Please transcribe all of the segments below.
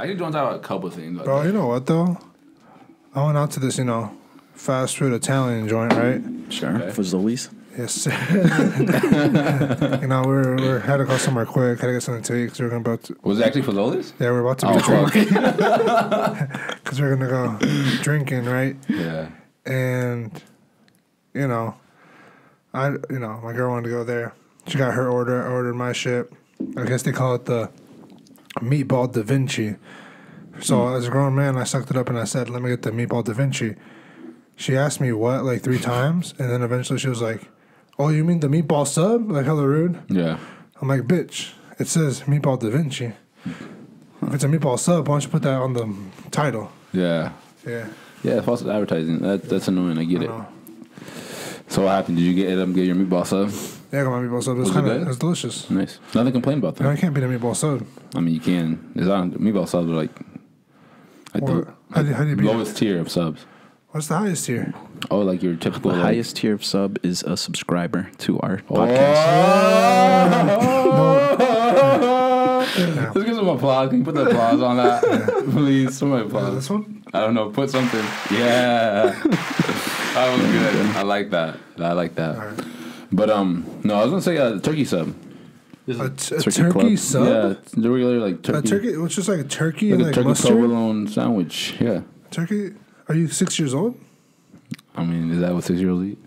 I just want to talk about a couple of things. Bro, you know what though? I went out to this, you know, fast food Italian joint, right? Sure. Okay. Fazoli's. Yes, sir. you know, we're we are had to go somewhere quick. Had to get something to eat because we are going about to. Was it actually Fazoli's? Yeah, we're about to Oh, be fuck. drunk because we're gonna go drinking, right? yeah. And you know, I you know my girl wanted to go there. She got her order. I ordered my shit. I guess they call it the meatball da Vinci. So hmm. as a grown man, I sucked it up and I said, "Let me get the meatball da Vinci." She asked me what like three times, and then eventually she was like, "Oh, you mean the meatball sub?" Like hella rude. Yeah. I'm like, "Bitch, it says meatball da Vinci. If it's a meatball sub, why don't you put that on the title?" Yeah. Yeah. Yeah, false advertising. That that's annoying. I get I it. So what happened? Did you get them get your meatball sub? Yeah, I got my meatball sub. It was Was kind of good? it was delicious. Nice. Nothing to complain about You know, that. I can't beat a meatball sub. I mean, you can. It's on meatball subs are like, like What? the How do you- how do you beat it? lowest tier of subs. What's the highest tier? Oh, like your typical The like, highest tier of sub is a subscriber to our Oh. podcast. Let's give some applause. Can you put the applause on that, please? Somebody applause. this one? I don't know. Put something. Yeah, that was good. I like that. I like that. All right. But um, no, I was gonna say uh, turkey sub. A, t- a Turkey turkey sub? Yeah, it's the regular like turkey. A turkey? It's just like a turkey like and a like turkey mustard? provolone sandwich. Yeah. Turkey? Are you six years old? I mean, is that what six year olds eat?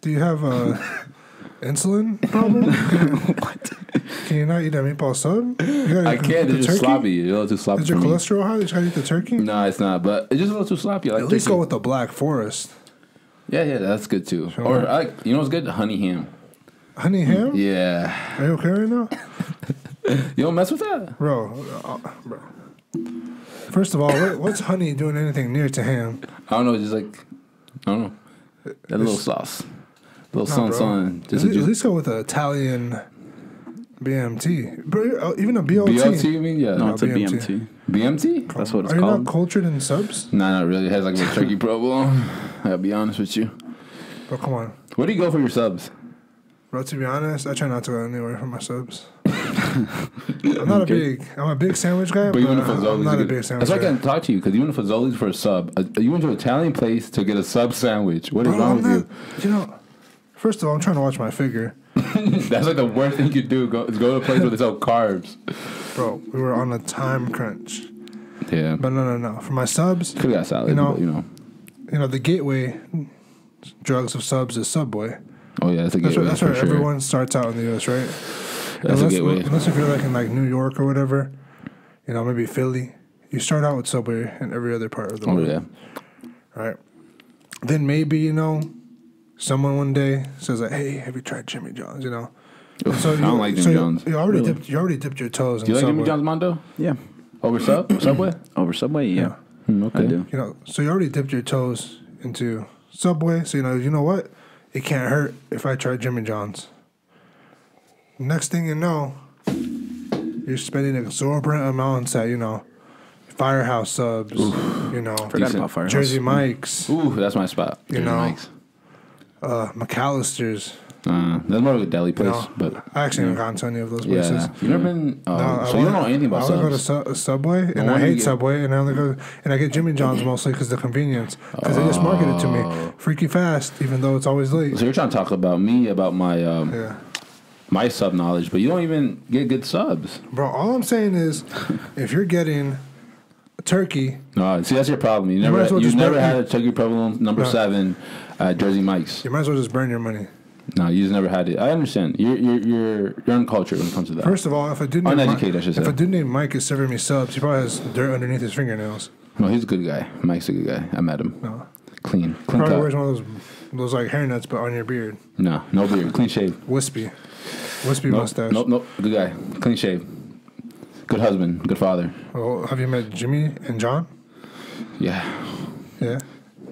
Do you have a insulin problem? what? Can you not eat a meatball sub? You gotta I can't. It's just turkey? sloppy. You're a little too sloppy Is your for me. cholesterol high? You just gotta eat the turkey? No, it's not. But it's just a little too sloppy. I like At least turkey. go with the Black Forest. Yeah, yeah, that's good too. Sure. Or I you know what's good? Honey ham. Honey ham? Yeah. Are you okay right now? You don't mess with that. Bro, uh, bro. First of all, what, what's honey doing anything near to ham? I don't know. Just like I don't know. That little sauce, little Nah, sun, bro. sun. At least, at least go with an Italian BMT. Bro, uh, even a BLT. BLT. You mean yeah? No, No, it's a BMT. BMT. BMT? That's what it's called. Are you not cultured in subs? Nah, not really. It has like a turkey provolone. I gotta be honest with you. But come on. Where do you go for your subs? Bro, to be honest, I try not to go anywhere for my subs. I'm not a big. I'm a big sandwich guy, But but, even if I'm not a big sandwich that's why I can't talk to you because even if Fazoli's for a sub, uh, you went to an Italian place to get a sub sandwich. What is Bro, wrong I'm with not. You know, first of all, I'm trying to watch my figure. That's like the worst thing you could do. Go, is go to a place where they sell carbs. bro. We were on a time crunch, Yeah, but no, no, no. For my subs, could have got salad. You know- but, you know. You know, the gateway drugs of subs is Subway. Oh yeah, that's a That's gateway where, that's for where sure. everyone starts out in the U.S., right? That's a unless, gateway. unless if you're like in like New York or whatever, you know, maybe Philly. You start out with Subway in every other part of the world. Oh world. yeah. right? Then maybe you know, someone one day says like, "Hey, have you tried Jimmy John's?" You know, Oof, I don't like Jimmy so you- John's. You already Really? dipped. You already dipped your toes. Do you in like Jimmy John's Mondo Yeah. over sub Subway? Over Subway, yeah. Hmm, okay. I do. You know, so you already dipped your toes into Subway. So you know, you know what? It can't hurt if I try Jimmy John's. Next thing you know, you're spending exorbitant amounts at you know, Firehouse subs. You know, Forgot Decent. about Firehouse. Jersey Mike's, Ooh, that's my spot. You Jersey know, Mike's. uh, McAlister's. Uh, that's more of a deli You place, but I actually haven't gone to any of those places. yeah, you never been. Oh, No, I so you don't know anything about I only go to. Su- Subway, and I hate get- Subway, and I only go and I get Jimmy John's mostly because the convenience. Because they just market it to Oh. me freaky fast, even though it's always late. So you're trying to talk about me about my um, Yeah, my sub knowledge, but you don't even get good subs. bro. All I'm saying is, if you're getting turkey, No, see that's your problem. You never as well you never had a turkey problem number No. seven at Jersey Mike's. you might as well just burn your money. No, you just never had it. I understand. You're you're you're you're uncultured when it comes to that. First of all, if a dude named Uneducated, I Mike, should if say. a dude named Mike is serving me subs, he probably has dirt underneath his fingernails. no, he's a good guy. Mike's a good guy. I met him. No, Clean, clean probably cut. wears one of those those like hairnets, but on your beard, No, no beard, clean shave. wispy, wispy Nope, mustache. nope, nope. Good guy, clean shave. Good husband, good father. Well, have you met Jimmy and John? Yeah, Yeah.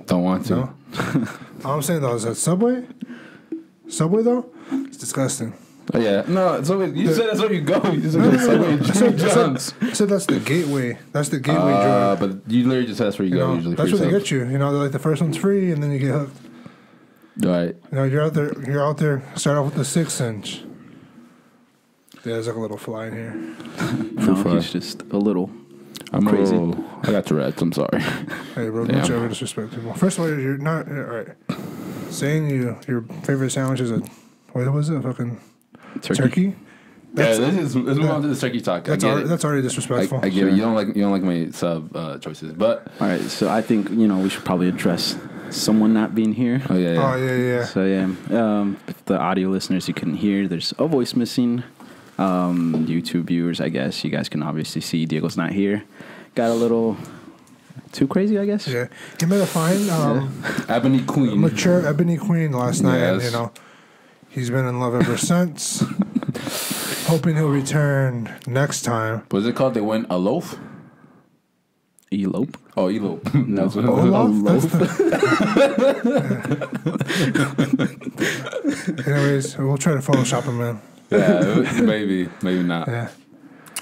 don't want to. No. All I'm saying though is that Subway, Subway though, it's disgusting. Oh yeah, no. So wait, you said that's where you go. You just No, no, like no, Subway no. and I said, I said, I said that's the gateway. That's the gateway Uh, drug. but you literally just said that's where you, You go know, usually. that's for what they your get you. You know, they're like the first one's free, and then you get hooked. Right. You know, you're out there. You're out there. Start off with the six inch. Yeah, there's like a little fly in here. No, fry. he's just a little. I'm Crazy. A I got Tourette's. I'm sorry. Hey, bro, Damn. don't you ever disrespect people. First of all, you're not all right. Saying you your favorite sandwich is a what was it? Fucking Turkey. turkey. yeah, this is let's move on to the turkey talk. That's get already, that's already disrespectful. I get it. You don't like you don't like my sub uh, choices, but All right, so I think you know we should probably address someone not being here. oh yeah, yeah. Oh yeah, yeah. So yeah, um, if the audio listeners you couldn't hear, there's a voice missing. Um, YouTube viewers, I guess you guys can obviously see Diego's not here. Got a little too crazy, I guess. Yeah, he met a fine, um, Ebony Queen. mature ebony queen last night, and you know, he's been in love ever since. Hoping he'll return next time. Was it called? They went a loaf. Elope. Oh, elope. no, That's what it was. love? That's the- Anyways, we'll try to Photoshop him in. yeah, maybe, maybe not. Yeah.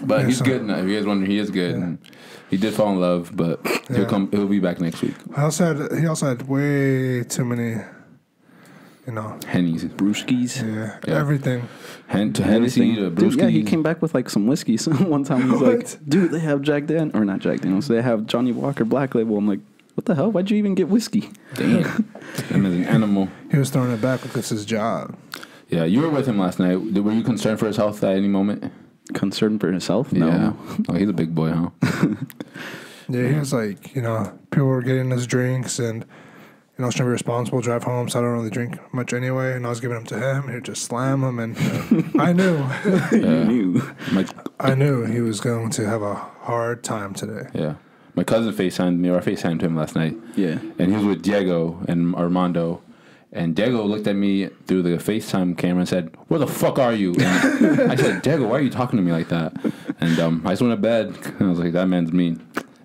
But Yeah, he's so- good now. If you guys wondering, he is good. And he did fall in love, but he'll come. He'll be back next week. I also had, he also had way too many, you know, Henny's, Brewskis. yeah, Yeah. everything. Hen- to Hennessy, to Dude, yeah, he came back with like some whiskey. So one time he's What? like, "Dude, they have Jack Dan or not Jack Daniels. They have Johnnie Walker Black Label." I'm like, "What the hell? Why'd you even get whiskey?" Damn, him as an animal. He was throwing it back because it's his job. Yeah, you were with him last night. Were you concerned for his health at any moment? Concerned for himself? No. Yeah. Oh, he's a big boy, huh? Yeah, he was like, you know, people were getting his drinks and, you know, I was trying to be responsible, drive home, so I don't really drink much anyway. And I was giving them to him, he'd just slam them. And uh, I knew, you knew. My I knew he was going to have a hard time today. yeah, my cousin Facetimed me, or I Facetimed him last night, Yeah. and he was with Diego and Armando. And Diego looked at me through the FaceTime camera and said, "Where the fuck are you?" And I said, "Diego, why are you talking to me like that?" And um, I just went to bed. And I was like, "That man's mean."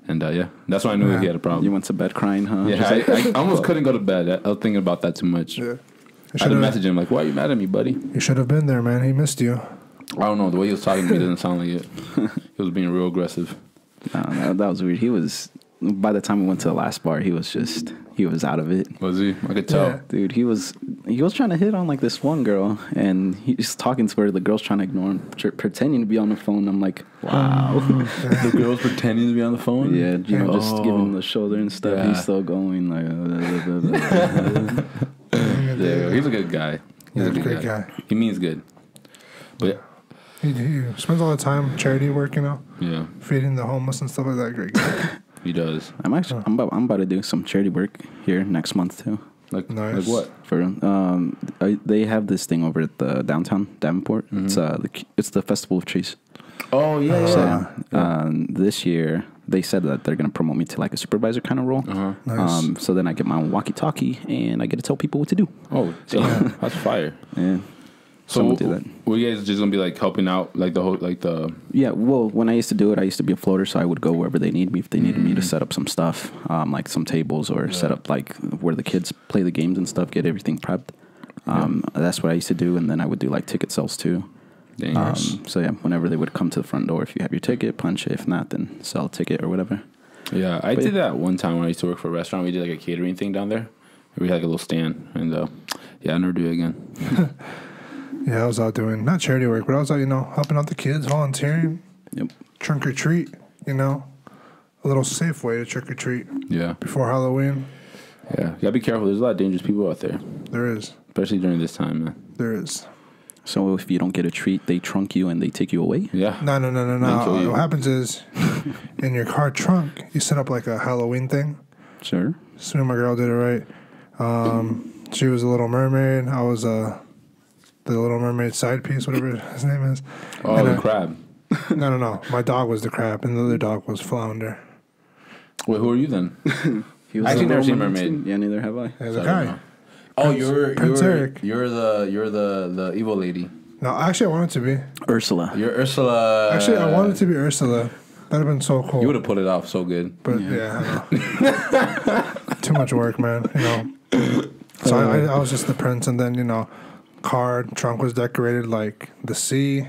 And uh, yeah, that's when I knew Yeah. he had a problem. You went to bed crying, huh? yeah, I, I almost couldn't go to bed. I, I was thinking about that too much. Yeah. I had to should message him like, "Why are you mad at me, buddy?" you should have been there, man. He missed you. I don't know. The way he was talking to me didn't sound like it. he was being real aggressive. Nah, that, that was weird. He was. By the time we went to the last bar, he was just he was out of it. Was he? I could tell. Yeah. Dude, he was he was trying to hit on like this one girl, and he's talking to her. The girl's trying to ignore him, tr- pretending to be on the phone. I'm like, wow, the girl's pretending to be on the phone. yeah, you know, just Oh. giving him the shoulder and stuff. Yeah. He's still going like, uh, Yeah, he's a good guy. He's Yeah, a good great guy. guy. He means good. But He, he spends all the time charity work, you know, yeah, feeding the homeless and stuff like that. Great guy. He does. I'm actually I'm about, I'm about to do some charity work here next month too. Like Nice. like what? For um, I, they have this thing over at the downtown Davenport. It's uh, the, it's the Festival of Trees. Oh yeah, So um, this year they said that they're gonna promote me to like a supervisor kind of role. Uh huh. Nice. Um, so then I get my own walkie-talkie and I get to tell people what to do. Oh damn, that's fire. Yeah. So Someone do that. were you guys just gonna be like helping out, like the whole, like the Yeah. Well, when I used to do it, I used to be a floater, so I would go wherever they need me. If they needed Mm. me to set up some stuff, um, like some tables, or set up like where the kids play the games and stuff, get everything prepped. Um, That's what I used to do, and then I would do like ticket sales too. Um, so yeah, whenever they would come to the front door, if you have your ticket, punch it. If not, then sell a ticket or whatever. yeah, I but- did that one time when I used to work for a restaurant. We did like a catering thing down there. We had like a little stand, and uh, yeah, I never do it again. yeah, I was out doing not charity work, but I was out, you know, helping out the kids, volunteering, Yep. trunk or treat, you know, a little safe way to trick or treat Yeah, before Halloween. yeah. You gotta be careful. There's a lot of dangerous people out there, There is, especially during this time, man. there is. So if you don't get a treat, they trunk you and they take you away. Yeah. No, no, no, no, no. you. What happens is, in your car trunk, you set up like a Halloween thing. Sure. So me and my girl did it right. Um, she was a Little Mermaid. I was uh, the Little Mermaid side piece, whatever his name is. Oh, And, the uh, crab. No, no, no. My dog was the crab, and the other dog was Flounder. Wait, who are you then? He was I actually never seen mermaid Mermaid. too. Yeah, neither have I. Yeah, So the guy. know. Oh, you're Prince you're Eric. you're the you're the the evil lady. No, actually, I wanted to be. Ursula. You're Ursula. Actually, I wanted to be Ursula. That'd have been so cool. You would have put it off so good. But yeah, I know. too much work, man. You know. So I, I, I was just the prince, and then you know, car trunk was decorated like the sea,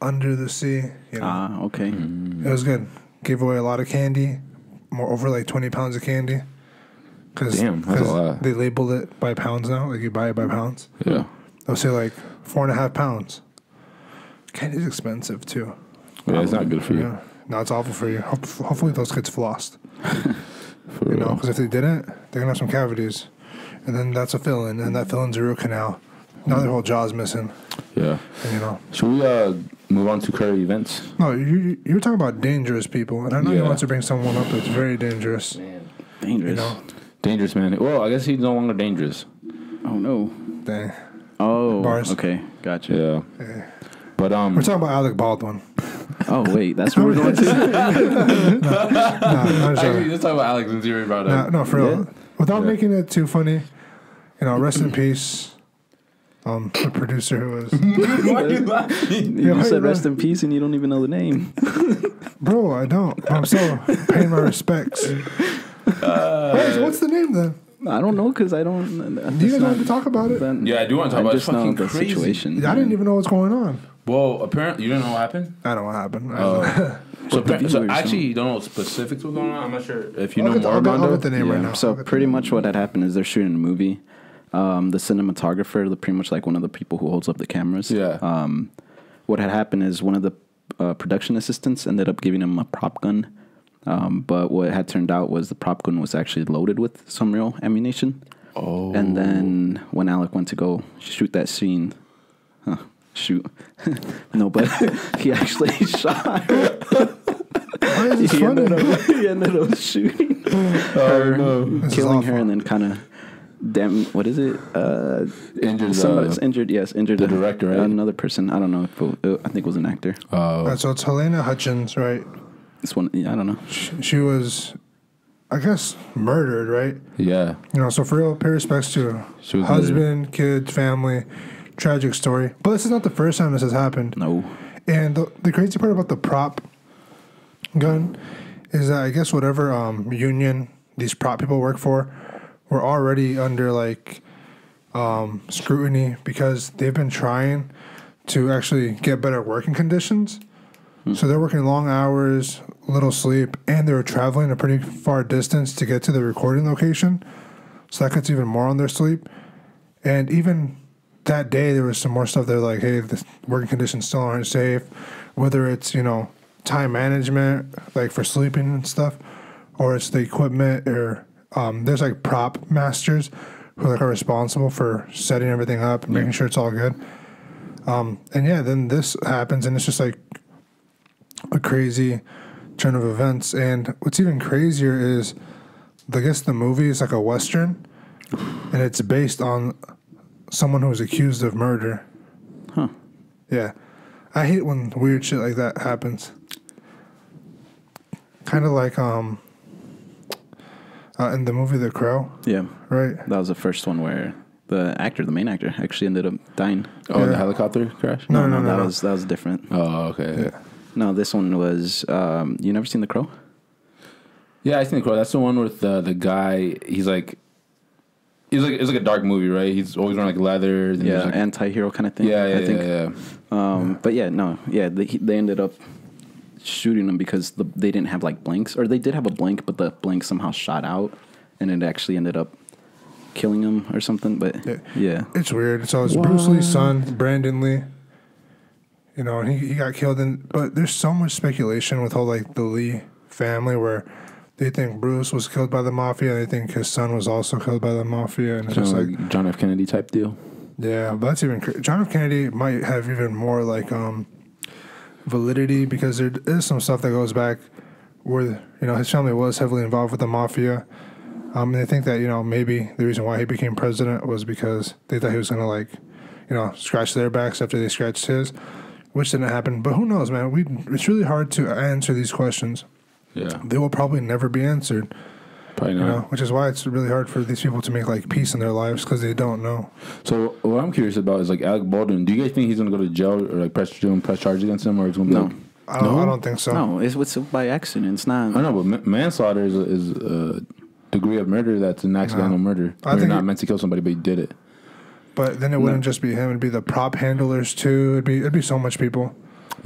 under the sea. You know, Ah, okay. it was good. Gave away a lot of candy, more over like twenty pounds of candy. Cause, Damn, that's a 'cause lot. They labeled it by pounds now. Like you buy it by pounds. Yeah. They'll say like four and a half pounds. Candy's expensive too. Yeah, it's not good for you. Yeah, now it's awful for you. Hope, hopefully those kids flossed. For You know, because if they didn't, they're gonna have some cavities, and then that's a fill-in, and that fill-in's a root canal. Now their whole jaw's missing. Yeah. You know, Should we uh, move on to current events? no, you you were talking about dangerous people, and I know you want to bring someone up that's very dangerous. Man, Dangerous. You know, Dangerous man. Well, I guess he's no longer dangerous. Oh no. dang. Oh. Bars. Okay. Gotcha. Yeah. Yeah. But um, We're talking about Alec Baldwin. Oh wait, that's where we're going to. no, I'm actually, let's talk about Alec and Zero brought no, up. no, for real. Yeah. Without Yeah. making it too funny, you know, rest in peace. Um, the producer who was, Why are you laughing? You Yeah, said right, rest in peace, and you don't even know the name. bro, I don't. I'm still paying my respects. Wait, what's the name then? I don't know because I don't. Do you guys want to talk about it? Then, Yeah, I do want to talk I about it. just It's know fucking the crazy. situation. I didn't even know what's going on. Well, apparently you didn't know what happened. I don't know what happened. Oh. So, the appar- so viewers actually, you don't know specifics what's going on. I'm not sure if you I'll know get the- more I'll get- about I'll get the name Yeah, right now. So I'll get the pretty name. much what had happened is they're shooting a movie. Um, the cinematographer, the pretty much like one of the people who holds up the cameras. Yeah. Um, what had happened is one of the uh, production assistants ended up giving him a prop gun. Um, but what had turned out was the prop gun was actually loaded with some real ammunition. Oh. And then when Alec went to go shoot that scene, huh, shoot, no, but he actually shot. Why is this he, ended up, he ended up shooting her, This is killing her, and then kind of, damn, what is it? Uh, injured. somebody's Uh, injured. Yes, injured the a- director, right? Another person. I don't know. If it, I think it was an actor. uh, All right, so it's Halyna Hutchins, right? This one, yeah, I don't know. She, she was, I guess, murdered, right? yeah. You know, so for real, pay respects to She was husband, kids, family. Tragic story. But this is not the first time this has happened. No. And the, the crazy part about the prop gun is that I guess whatever um, union these prop people work for were already under like um, scrutiny because they've been trying to actually get better working conditions. So they're working long hours, little sleep, and they were traveling a pretty far distance to get to the recording location. So that cuts even more on their sleep. And even that day, there was some more stuff. They're like, hey, the working conditions still aren't safe. Whether it's, you know, time management, like for sleeping and stuff, or it's the equipment, or um, there's like prop masters who like are responsible for setting everything up and making sure it's all good. Um, and yeah, then this happens, and it's just like a crazy turn of events. And what's even crazier is, I guess the movie is like a western, and it's based on someone who was accused of murder. Huh. Yeah, I hate when weird shit like that happens. Kind of like um, uh, in the movie The Crow, Yeah. right? That was the first one where the actor, the main actor, actually ended up dying. Oh, Yeah. the helicopter crash. No, no, no, that no. was that was different. Oh, okay. Yeah. No, this one was. Um, you never seen The Crow? Yeah, I think That's the one with uh, the guy. He's like, he's like, it's like a dark movie, right? He's always wearing like leather. then Yeah, there's, like, anti-hero kind of thing. yeah, yeah, I think. yeah, yeah. Um, But yeah, no, yeah, they they ended up shooting them because the, they didn't have like blanks, or they did have a blank, but the blank somehow shot out, and it actually ended up killing him or something. But Yeah. yeah, It's weird. So it's Bruce Lee's son, Brandon Lee. You know, and he, he got killed. In, but there's so much speculation with all like the Lee family where they think Bruce was killed by the mafia. They think his son was also killed by the mafia, and it's just like, like John F. Kennedy type deal. yeah, but that's even John F. Kennedy might have even more like um validity because there is some stuff that goes back where you know his family was heavily involved with the mafia. Um, and they think that you know maybe the reason why he became president was because they thought he was gonna like, you know, scratch their backs after they scratched his, which didn't happen. But who knows, man? We it's really hard to answer these questions. Yeah, They will probably never be answered, probably you know, which is why it's really hard for these people to make like peace in their lives because they don't know. So what I'm curious about is like Alec Baldwin. Do you guys think he's gonna go to jail or like press doing press charges against him, or it's gonna be No. like I don't, No? I don't think so. no, it's it's by accident. It's not. I know, but ma- manslaughter is a, is a degree of murder that's an accidental murder. I You're think not it- meant to kill somebody, but you did it. But then it wouldn't just be him; it'd be the prop handlers too. It'd be it'd be so much people.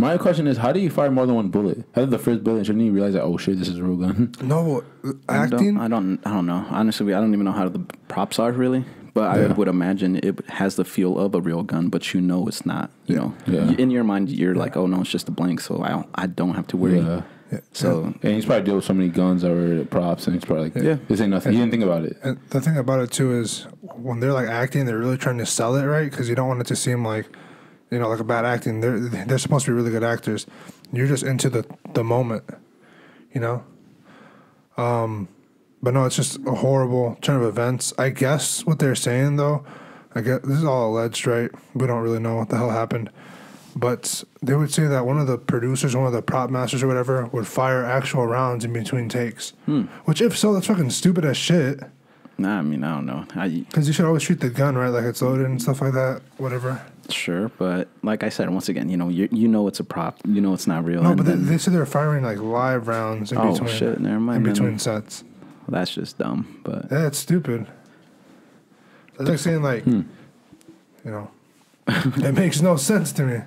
My question is, how do you fire more than one bullet? How did the first bullet? Shouldn't you realize that? Oh shit, this is a real gun. No uh, I acting. don't, I don't. I don't know. Honestly, I don't even know how the props are really. But I would imagine it has the feel of a real gun, but you know it's not. You know, Yeah. in your mind, you're like, oh no, it's just a blank, so I don't. I don't have to worry. Yeah. So And he's probably deal with so many guns or props, and he's probably like, Yeah. this ain't nothing. He didn't think about it. And the thing about it too is when they're like acting, they're really trying to sell it, right? Because you don't want it to seem like, you know, like a bad acting. They're they're supposed to be really good actors. You're just into the the moment, you know. Um, but no, it's just a horrible turn of events. I guess what they're saying though, I guess this is all alleged, right? We don't really know what the hell happened. But they would say that one of the producers, one of the prop masters or whatever, would fire actual rounds in between takes. Which, if so, that's fucking stupid as shit. Nah, I mean I don't know. Because you should always treat the gun right, like it's loaded and stuff like that. Whatever. sure, but like I said, once again, you know, you you know it's a prop. You know it's not real. No, but they, then- they said they were firing like live rounds in Oh, between. shit, never mind In then. between sets. that's just dumb. But Yeah, it's stupid. That's like saying like, Hmm. you know, it makes no sense to me.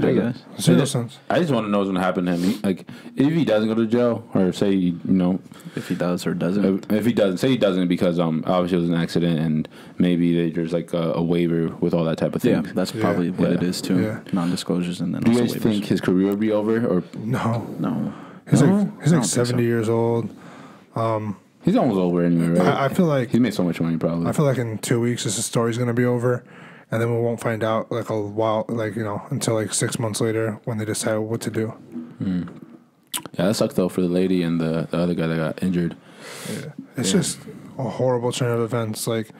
I guess Zero Yeah. sense. I just want to know what's gonna happen to him. He, like, if he doesn't go to jail, or say, you know, if he does or doesn't. if he doesn't, say he doesn't because um obviously it was an accident, and maybe they, there's like a, a waiver with all that type of yeah, thing. that's Yeah. probably what it Yeah. is too. Yeah. Non-disclosures and then Do you also guys waivers. think his career will be over, or No, No, he's No? like he's I like don't think so. seventy years old. he's almost over anyway, right? I, I feel like he made so much money, probably. I feel like in two weeks this story's gonna be over, and then we won't find out like a while, like you know, until like six months later when they decide what to do. yeah, that sucked though for the lady and the, the other guy that got injured. Yeah. It's Yeah. just a horrible turn of events. Like,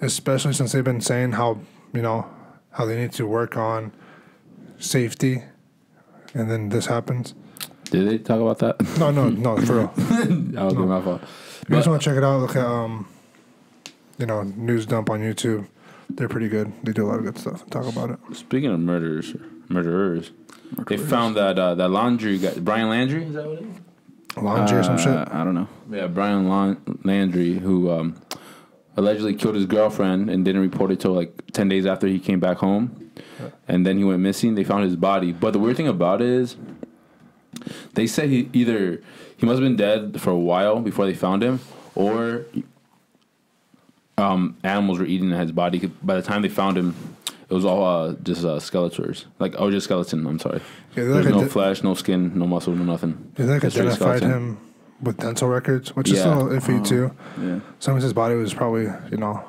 especially since they've been saying how you know how they need to work on safety, and then this happens. Did they talk about that? No, no, no, for real. that was my fault. If you guys want to check it out, look at um, you know, News Dump on YouTube. They're pretty good. They do a lot of good stuff. Talk about it. Speaking of murderers, murderers, they found that uh, that laundry guy, Brian Laundrie. Is that what it is? Laundry or some Uh, shit. I don't know. Yeah, Brian Lon- Laundrie, who um, allegedly killed his girlfriend and didn't report it till like ten days after he came back home, and then he went missing. They found his body, but the weird thing about it is, they say he either he must have been dead for a while before they found him, or um, animals were eating his body. By the time they found him, it was all uh, just uh, skeletons, like oh, just skeleton. I'm sorry. Yeah, There's like, no ide- flesh, no skin, no muscle, no nothing. they like Just straight identified skeleton. him with dental records, which is Yeah. still iffy too. Yeah, Some of his body was probably you know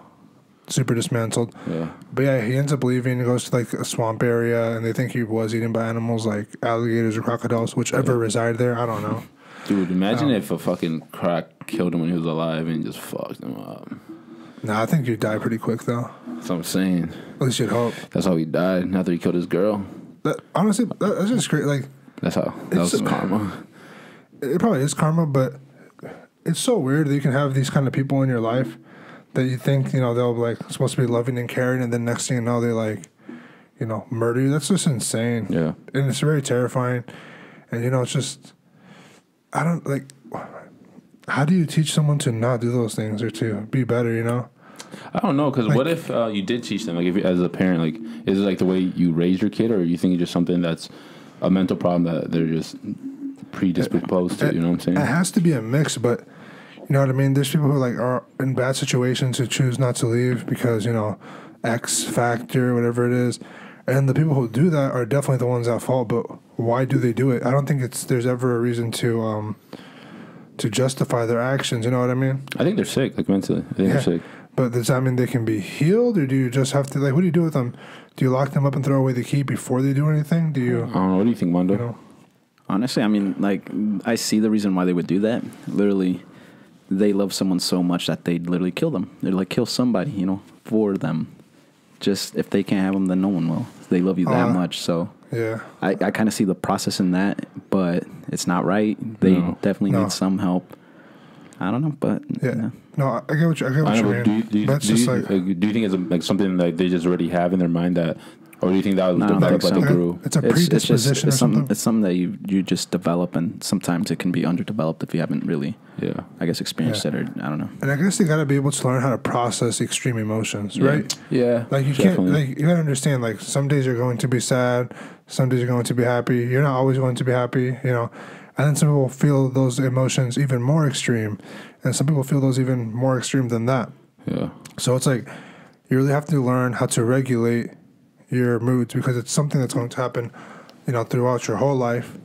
super dismantled. Yeah. But yeah, he ends up leaving. He goes to like a swamp area, and they think he was eaten by animals like alligators or crocodiles, whichever reside there. I don't know. Dude, imagine Um, if a fucking crack killed him when he was alive and just fucked him up. Nah, I think you die pretty quick though. That's what I'm saying. At least you'd hope. That's how he died after he killed his girl. That, honestly, that, that's just great. Like That's how. That It's- was karma. it probably is karma, but it's so weird that you can have these kind of people in your life that you think you know they'll be like supposed to be loving and caring, and then next thing you know they like you know murder you. That's just insane. Yeah. and it's very terrifying. And you know, it's just I don't like. How do you teach someone to not do those things or to be better? You know, I don't know, because what if uh, you did teach them? Like, if you, as a parent, like, is it like the way you raise your kid, or you think it's just something that's a mental problem that they're just predisposed to? You know what I'm saying? it has to be a mix, but you know what I mean. There's people who like are in bad situations who choose not to leave because you know X factor, whatever it is, and the people who do that are definitely the ones at fault. But why do they do it? I don't think it's there's ever a reason to um to justify their actions. You know what I mean? I think they're sick, like mentally. I think Yeah. they're sick. But does that mean they can be healed, or do you just have to like? What do you do with them? Do you lock them up and throw away the key before they do anything? Do you? I don't know. What do you think, Mondo? You know, honestly, I mean, like I see the reason why they would do that. Literally, they love someone so much that they'd literally kill them. They'd like kill somebody, you know, for them. Just if they can't have them, then no one will. They love you that Uh, much, so yeah. I, I kind of see the process in that, but it's not right. They No. definitely No. need some help. I don't know, but Yeah. yeah. No, I I get what you, I get what I you know, mean. do you, do you, do you, like like, do you think it's a, like something like they just already have in their mind that, or do you think that was No, don't developed think like so. they grew? it's a It's, it's just predisposition it's or something. something. It's something that you you just develop, and sometimes it can be underdeveloped if you haven't really, Yeah. I guess, experienced Yeah. it, or I don't know. And I guess you got to be able to learn how to process extreme emotions, right? Yeah. Like you definitely. can't, like you gotta understand. Like some days you're going to be sad, some days you're going to be happy. You're not always going to be happy, you know. And then some people feel those emotions even more extreme, and some people feel those even more extreme than that. yeah. So it's like you really have to learn how to regulate your moods because it's something that's going to happen, you know, throughout your whole life.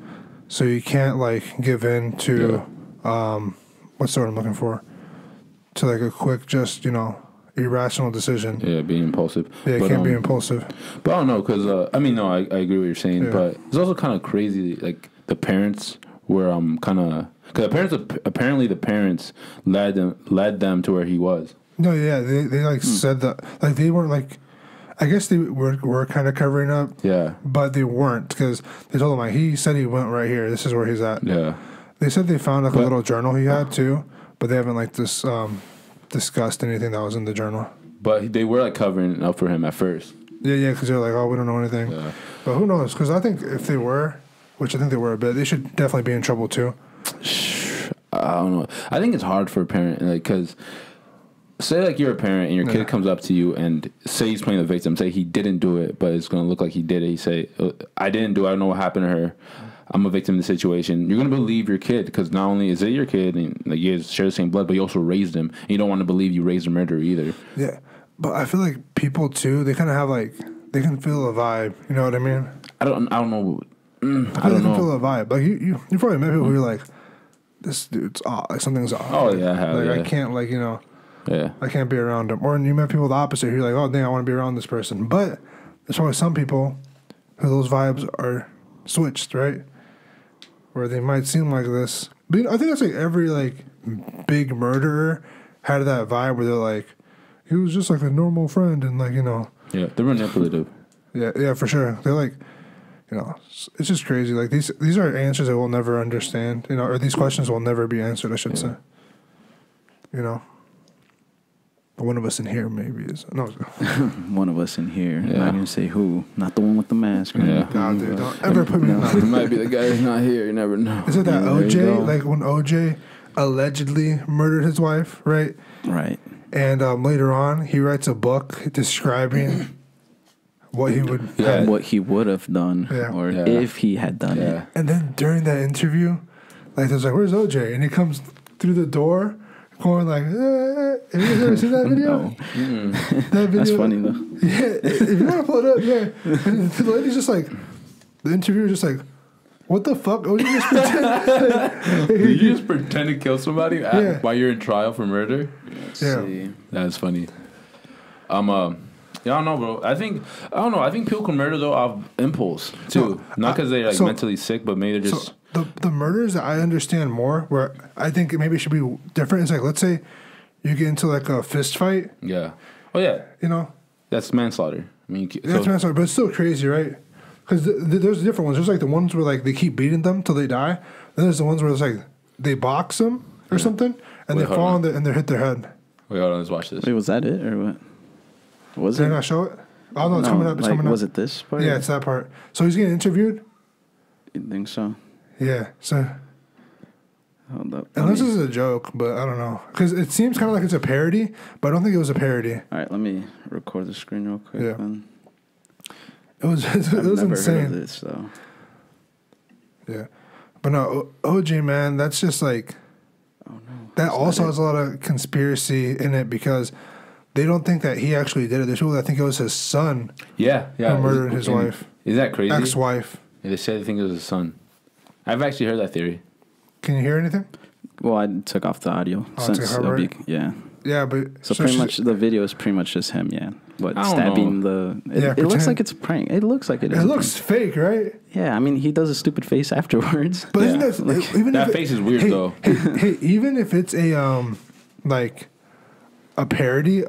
So you can't like give in to um, what's the word I'm looking for? To like a quick, just you know, irrational decision. Yeah, being impulsive. Yeah, it But, can't be um, impulsive. But I don't know because uh, I mean, no, I, I agree what you're saying, Yeah. but it's also kind of crazy. Like the parents were um kind of because the parents apparently the parents led them led them to where he was. No, yeah, they they like Hmm. said that like they weren't like, I guess they were were kind of covering up, Yeah, but they weren't because they told him like he said he went right here. This is where he's at. yeah, They said they found like a little journal he had too, but they haven't like this um discussed anything that was in the journal. but they were like covering up for him at first. Yeah, yeah, because they're like, oh, we don't know anything. Yeah. But who knows? Because I think if they were, which I think they were a bit, they should definitely be in trouble too. I don't know. I think it's hard for a parent, like, because say like you're a parent and your kid Yeah. comes up to you and say he's playing the victim, say he didn't do it, but it's gonna look like he did it. He say, "Uh, "I didn't do. it. I don't know what happened to her. I'm a victim of the situation." You're gonna believe your kid because not only is it your kid and like you share the same blood, but you also raised him, and you don't want to believe you raised a murderer either. Yeah, but I feel like people too, they kind of have like they can feel a vibe. You know what I mean? I don't. I don't know. Mm, I I, don't they can know. feel a vibe. Like you, you, you probably met people who are like, this dude's off. Like something's off. Oh, yeah, I have, Like I can't like you know. Yeah. I can't be around him. Or you met people the opposite. Who you're like, oh dang, I want to be around this person. But there's always some people who those vibes are switched, right? Where they might seem like this. But you know, I think that's like every like big murderer had that vibe where they're like, he was just like a normal friend, and like you know, Yeah. They're manipulative. yeah, yeah, for sure. They're like, you know, it's- just crazy. Like these, these are answers that we'll never understand. You know, or these questions will never be answered. I should Yeah. say. You know, one of us in here maybe is no. One of us in here. Yeah. Not gonna say who. Not the one with the mask. Right? Yeah. Nah, dude, don't ever put me. No. No. it might be the guy who's not here. You never know. Is it that Yeah, there you go. OJ? Like when OJ allegedly murdered his wife, right? Right. And um, later on, he writes a book describing what he would. Yeah. What he would have done, Yeah. or Yeah. if he had done Yeah. it. And then during that interview, like there's like, "Where's OJ?" And he comes through the door, going like, eh. "Have you ever seen that video?" No. That video. That's funny though. Yeah, if you want to pull it up, yeah. And the lady's just like, the interviewer just like, "What the fuck?" OJ just pretend. Did you just pretend to kill somebody at- Yeah. while you're in trial for murder? Yeah. See. That's funny. Um, uh, yeah, I don't know, bro. I think I don't know. I think people can murder though off impulse too, So, not because they're like so- mentally sick, but maybe they're just So the the murders that I understand more, where I think it maybe should be different. It's like, let's say you get into like a fist fight, yeah. Oh yeah, you know, that's manslaughter. I mean, you- that's manslaughter, but it's still crazy, right? Because th- th- there's different ones. There's like the ones where like they keep beating them till they die. Then there's the ones where it's like they box them or something, and Wait, they fall on. and they, and they hit their head. wait, hold on, let's watch this. Wait, was that it or what? Was Did I it? not show it? Oh no, it's coming up. It's like, coming up. was it this part? Yeah, it's that part. So he's getting interviewed. You think so? Yeah. So Hold up. Unless me- this is a joke, but I don't know because it seems kind of like it's a parody, but I don't think it was a parody. All right, let me record the screen real quick. Yeah. Then. It was it I've was never insane. heard of this though. Yeah, but no, O- OJ man, that's just like Oh no. that. That's Also not has a lot of conspiracy in it because they don't think that he actually did it. There's people that think it was his son Yeah, yeah. who murdered his And wife, Is that crazy? ex-wife. Yeah, they say they think it was his son. I've actually heard that theory. Can you hear anything? Well, I took off the audio Oh, since it it'll be, yeah. Yeah, but So, pretty much the video is pretty much just him, yeah. What I don't stabbing the? It, Yeah, it looks like it's a prank. It looks like it is. It a looks fake, right? Yeah, I mean he does a stupid face afterwards. But isn't that like- even That if face is weird hey, though. hey, hey, even if it's a um like a parody,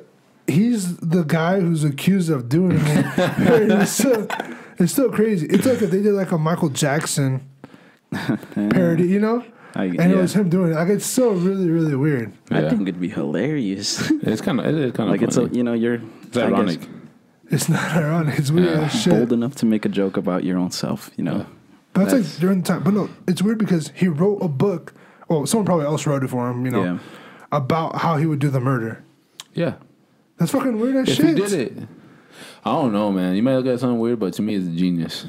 he's the guy who's accused of doing it. it's, still, it's still crazy. It's like if they did like a Michael Jackson parody, you know, I, and yeah. it was him doing it. Like it's so really, really weird. I think it'd be hilarious. It's kind of it is kind of like it's a, you know you're it's I guess, ironic. It's not ironic. It's weird Yeah. shit. bold enough to make a joke about your own self. You know. Yeah. But that's, That's- like during the time. But no, it's weird because he wrote a book. Well, someone probably else wrote it for him. You know, Yeah. about how he would do the murder. Yeah, That's fucking weird as if shit. he did it, I don't know, man. You might look at something weird, but to me, it's a genius.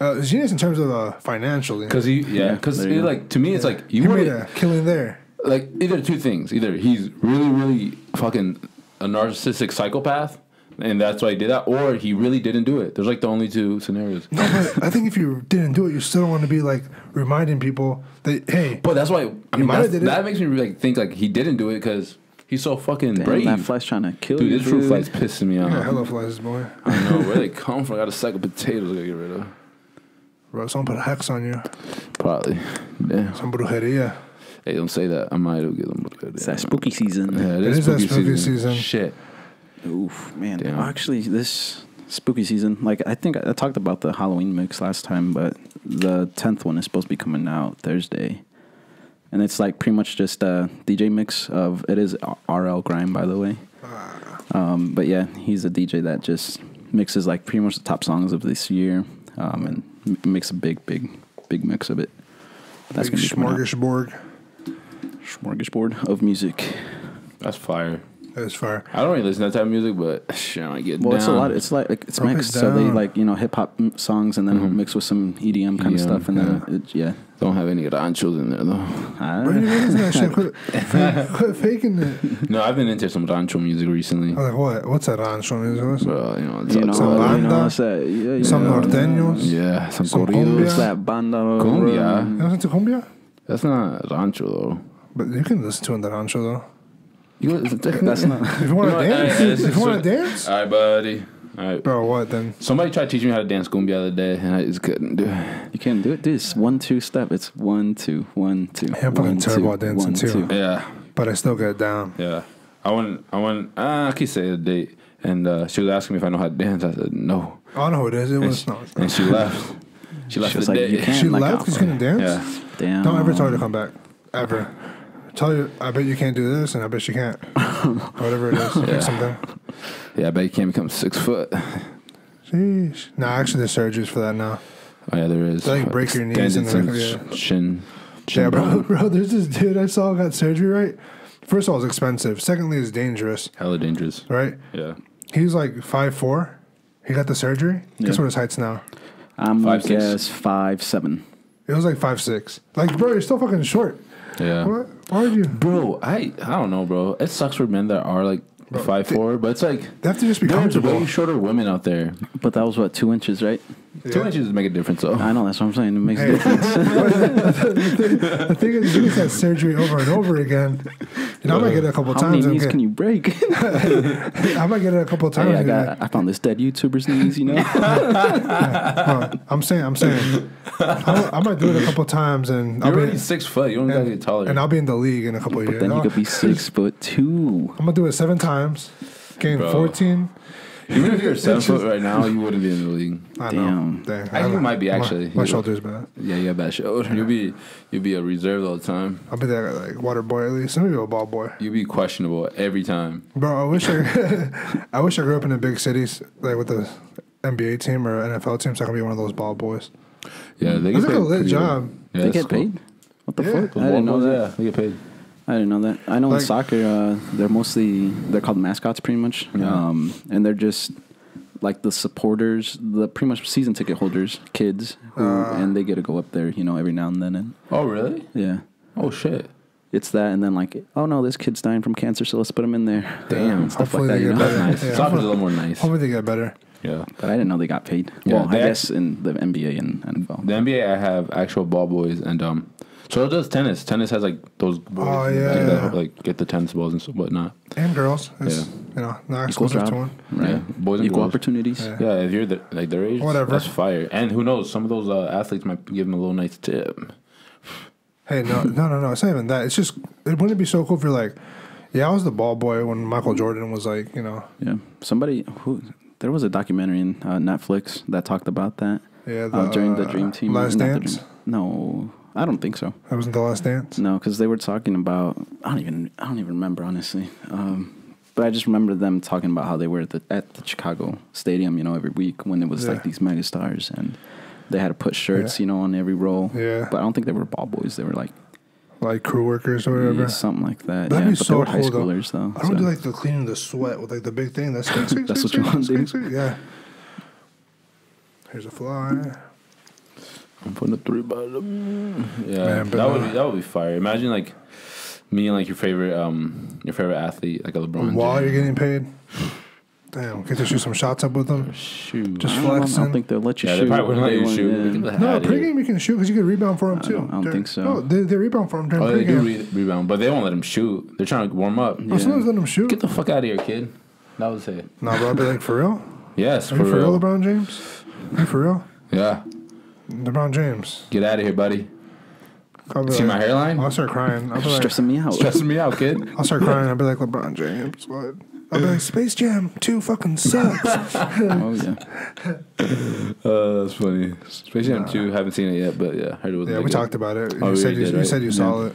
Uh, genius in terms of uh, financially. Because he, yeah, Yeah, because there you like to me, it's like you he were a killing there. like either two things. Either he's really, really fucking a narcissistic psychopath, and that's why he did that, or he really didn't do it. There's like the only two scenarios. No, but I think if you didn't do it, you still want to be like reminding people that hey, But that's why I mean might have that's, did it. that makes me like think like he didn't do it because he's so fucking Damn, brave. that fly's trying to kill Dude, you. this fruit dude. fly's pissing me off. yeah, hello flies, boy. I don't know where they come from. I got a sack of potatoes I gotta get rid of. Bro, someone put a hex on you. Probably. Damn. Some brujeria. Hey, don't say that. I might have given them. It's that spooky season. Yeah, It is that spooky season. Shit. Oof, man. Damn. Actually, this spooky season, like I think I talked about the Halloween mix last time, but the tenth one is supposed to be coming out Thursday, and it's like pretty much just a DJ mix of it is RL Grime, by the way. Um, but yeah, he's a DJ that just mixes like pretty much the top songs of this year, um, and m- makes a big, big, big mix of it. That's Big gonna be coming out. smorgasbord. smorgasbord of music. That's fire. That's fire. I don't really listen to that type of music, but shit, I might get Well, down. it's a lot. It's like like, it's Broke it mixed. So they like you know hip hop m- songs and then Mhm. mix with some EDM kind of stuff, and then it, yeah. Don't have any ranchos in there though. Bro, you listen to that shit. Quit, fake, quit faking it. No, I've been into some rancho music recently. I'm like, what? What's that rancho Show me. What's Well, you know, it's you know, Some you banda, know, what's that? Yeah, you some know, norteños. Yeah, some, Some corridos. What's that banda? Cumbia. You listen to cumbia? That's not rancho though. But you can listen to it in the rancho though. You, That's not. If you want to dance, Hey, hey, if you want to dance, All right, buddy. All right. bro, what then? Somebody tried teaching me how to dance cumbia the other day, and I just couldn't do it. You can't do it. Dude, it's one two step. It's one two one two. Yeah, I'm fucking terrible two, at dancing, one, too. two. Yeah, But I still get down. yeah. I went, I went. Uh, I could say a date, and uh, she was asking me if I know how to dance. I said no, I don't know who it is. It and was she, no. and she left. She left She was the like, date. "You can't." She like, left oh, because she couldn't dance. Yeah, Damn. Don't ever tell her to come back. Ever. Tell you, I bet you can't do this, and I bet you can't. Whatever it is, Yeah. something. yeah. I bet you can't become six foot. Jeez. No, actually, there's surgeries for that now. Oh yeah, there is. They, like, break your knees and Extended they're- some yeah. shin. shin Yeah, bro, bone. bro. There's this dude I saw got surgery. Right. First of all, it's expensive. Secondly, it's dangerous. Hella dangerous. Right. Yeah. He's like five four. He got the surgery. Yeah. Guess what his height's now? I'm gonna Five, six? five seven. It was like five six. Like, bro, you're still fucking short. Yeah. What? Why would you? Bro, I I don't know, bro. It sucks for men that are like Bro, five four, but it's like They have to just be there's comfortable. way shorter women out there. But that was what two inches, right? Two Yeah. inches make a difference, though. I know that's what I'm saying. It makes Hey. a difference. The thing is, you get that surgery over and over again. You know, I might get it a couple How many times. and knees get- can you break? I might get it a couple times. hey, I got. I found this dead YouTuber's knees. You know. Bro, I'm saying, I'm saying, I, I might do it a couple times, and I'll You're be, already six foot. You don't gotta get taller. and I'll be in the league in a couple of but years. then he I'll- could be six foot two. I'm gonna do it seven times, gain Bro. 14. Even if you're seven foot right now, you wouldn't be in the league. I Damn. know. Dang. I think you might be, actually. My, You- shoulder's bad. Yeah, you got bad shoulder. You'll be you'll be a reserve all the time. I'll be there like water boy at least. Maybe a ball boy. You'll be questionable every time. Bro, I wish I, I wish I grew up in a big cities like with the NBA team or NFL team, so I can be one of those ball boys. Yeah, they It's get like a paid lit job. Yeah, they get cool. paid. What the Yeah. fuck? I didn't know that. Yeah, they get paid. I didn't know that. I know Like- in soccer, uh, they're mostly they're called mascots, pretty much, Yeah. um, and they're just like the supporters, the pretty much season ticket holders, kids, who, Uh. and they get to go up there, you know, every now and then, and Oh really? yeah, Oh shit. it's that, and then like, oh no, this kid's dying from cancer, so let's put him in there. Damn. and stuff Hopefully like that. they You get know? That's better. nice. Yeah. Soccer's a little more nice. Hopefully they get better. Yeah. But I didn't know they got paid. Yeah, well, I they guess in the NBA and NFL. The NBA, I have actual ball boys, and um, so it does tennis. Tennis has like those boys Oh, like, yeah. that, like get the tennis balls and so whatnot. And girls. It's, Yeah. You know, not exclusive to one. right? Yeah, boys and Equal girls. opportunities. Yeah. Yeah, if you're the, like their age, Whatever. that's fire. And who knows, some of those uh, athletes might give them a little nice tip. Hey, no, no, no, no. It's not even that. It's just, it wouldn't be so cool if you're like, yeah, I was the ball boy when Michael Jordan was like, you know, Yeah, somebody who there was a documentary in uh, Netflix that talked about that yeah, the, uh, during the Dream Team. Last Dance. Dream- no, I don't think so. That wasn't the last dance. No, because they were talking about. I don't even. I don't even remember honestly. Um, but I just remember them talking about how they were at the, at the Chicago Stadium, you know, every week when it was Yeah. like these mega stars and they had to put shirts, Yeah. you know, on every row. Yeah. But I don't think they were ball boys. They were like Like crew workers or yeah, whatever. something like that. That'd yeah, be but so they were high cool, though. schoolers though. I don't so- do like the cleaning the sweat with like the big thing. That's That's what you wanna do? squeak, squeak. Yeah. Here's a fly. I'm putting a three bottom. Yeah, Man, but that would be that would be fire. Imagine like me and like your favorite um your favorite athlete like a LeBron. While James. you're getting paid. Damn, get to shoot some shots up with them. Shoot. Just I don't, I don't think they'll let you yeah, shoot. they probably wouldn't let you shoot. yeah. No, hell outta here. pregame you can shoot because you can rebound for them I too. don't- I don't think so. No, they, they rebound for them during Oh, they do re- rebound, but they won't let them shoot. They're trying to warm up. Oh, sometimes let them shoot. Get the fuck out of here, kid. That was it. No, bro, I'd be like, for real? Yes, Are for you for real, real. LeBron James? Are you for real? Yeah, LeBron James. get out of here, buddy. I'll be See my hairline? I'll start crying. I'll be like, Stressing me out. Stressing me out, kid. I'll start crying. I'll be like, LeBron James. What? I'll be like, Space Jam 2 fucking sucks. oh yeah. Uh, that's funny. Space Jam 2, haven't seen it yet, but yeah, heard it was yeah, really we good. talked about it. You Oh, said you, did, you right? said you saw it.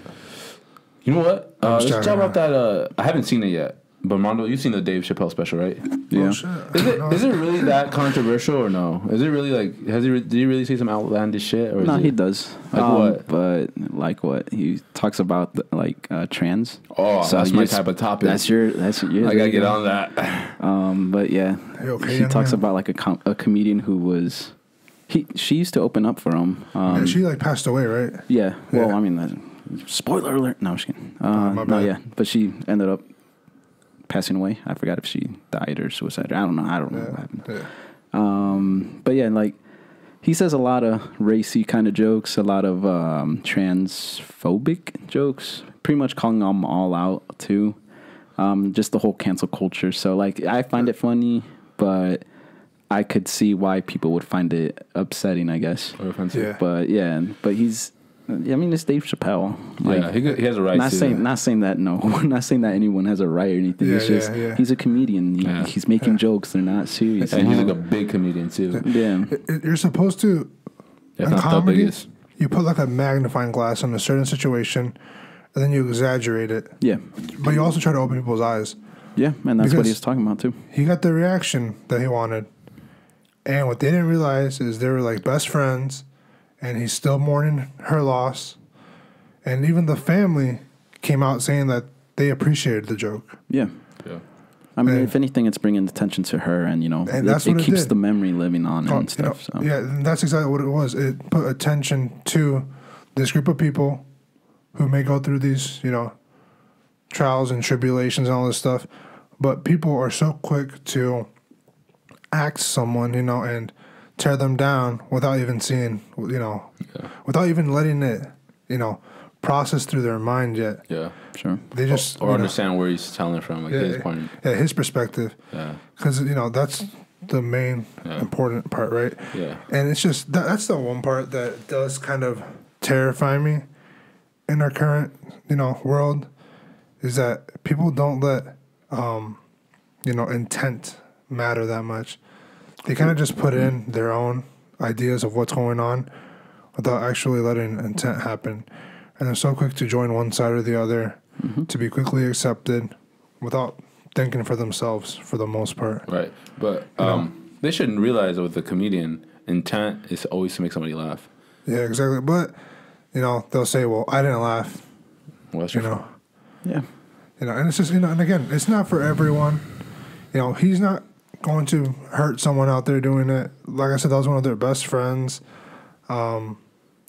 You know what? Uh, let's talk about that. Uh, I haven't seen it yet. But Mondo, you've seen the Dave Chappelle special, right? Yeah. Oh, shit. Is it No. is it really that controversial or no? Is it really like has he re- did he really say some outlandish shit or is No, it, he does. Like Um, what? But like what? He talks about the, like uh, trans. Oh, So that's my type of topic. That's your. That's your. I gotta get on that. Um, but yeah, okay, he young talks man? about like a com- a comedian who was. He she used to open up for him. Um, Yeah, she like passed away, right? Yeah. Well, Yeah. I mean, spoiler alert. No, I'm just kidding. Uh, Oh, my no, yeah, but she ended up passing away. I forgot if she died or suicide. I don't know. I don't know what happened. yeah. Um, but yeah, like he says a lot of racy kind of jokes, a lot of um, transphobic jokes. Pretty much calling them all out too. Um, just the whole cancel culture. So like, I find it funny, but I could see why people would find it upsetting. I guess. Or offensive. Yeah. But yeah, but he's. I mean, it's Dave Chappelle. yeah, he, he has a right not to. saying not saying that no, not saying that anyone has a right or anything. Yeah, it's just yeah, yeah. he's a comedian. He- Yeah. He's making jokes. They're not serious. and he's like a big comedian too. yeah. It- it- You're supposed to, If in not the comedy, biggest. you put like a magnifying glass on a certain situation, and then you exaggerate it. Yeah. But you also try to open people's eyes. Yeah, and that's what he's talking about too. He got the reaction that he wanted. And what they didn't realize is they were like best friends, and he's still mourning her loss. And even the family came out saying that they appreciated the joke. Yeah. Yeah. I mean, And- if anything, it's bringing attention to her, and you know, And it, that's it what it keeps did. the memory living on Oh, and you know, stuff. so Yeah, and that's exactly what it was. It put attention to this group of people who may go through these, you know, trials and tribulations and all this stuff. But people are so quick to axe someone, you know, and tear them down without even seeing, you know, Yeah. without even letting it, you know, process through their mind yet. Yeah. sure. They just Or know, understand where he's telling from, like Yeah, his point. yeah, his perspective, Yeah. because you know that's the main Yeah. important part, right? Yeah. And it's just that, that's the one part that does kind of terrify me in our current, you know, world is that people don't let um, you know, intent matter that much. They kind of just put in their own ideas of what's going on without actually letting intent happen. And they're so quick to join one side or the other to be quickly accepted without thinking for themselves for the most part. Right. But um, they shouldn't realize that with the comedian, intent is always to make somebody laugh. Yeah, exactly. But you know, they'll say, "Well, I didn't laugh," Well, that's you know. fault. Yeah. You know, and it's just you know, and again, it's not for everyone. You know, he's not going to hurt someone out there doing it. Like I said, that was one of their best friends. Um,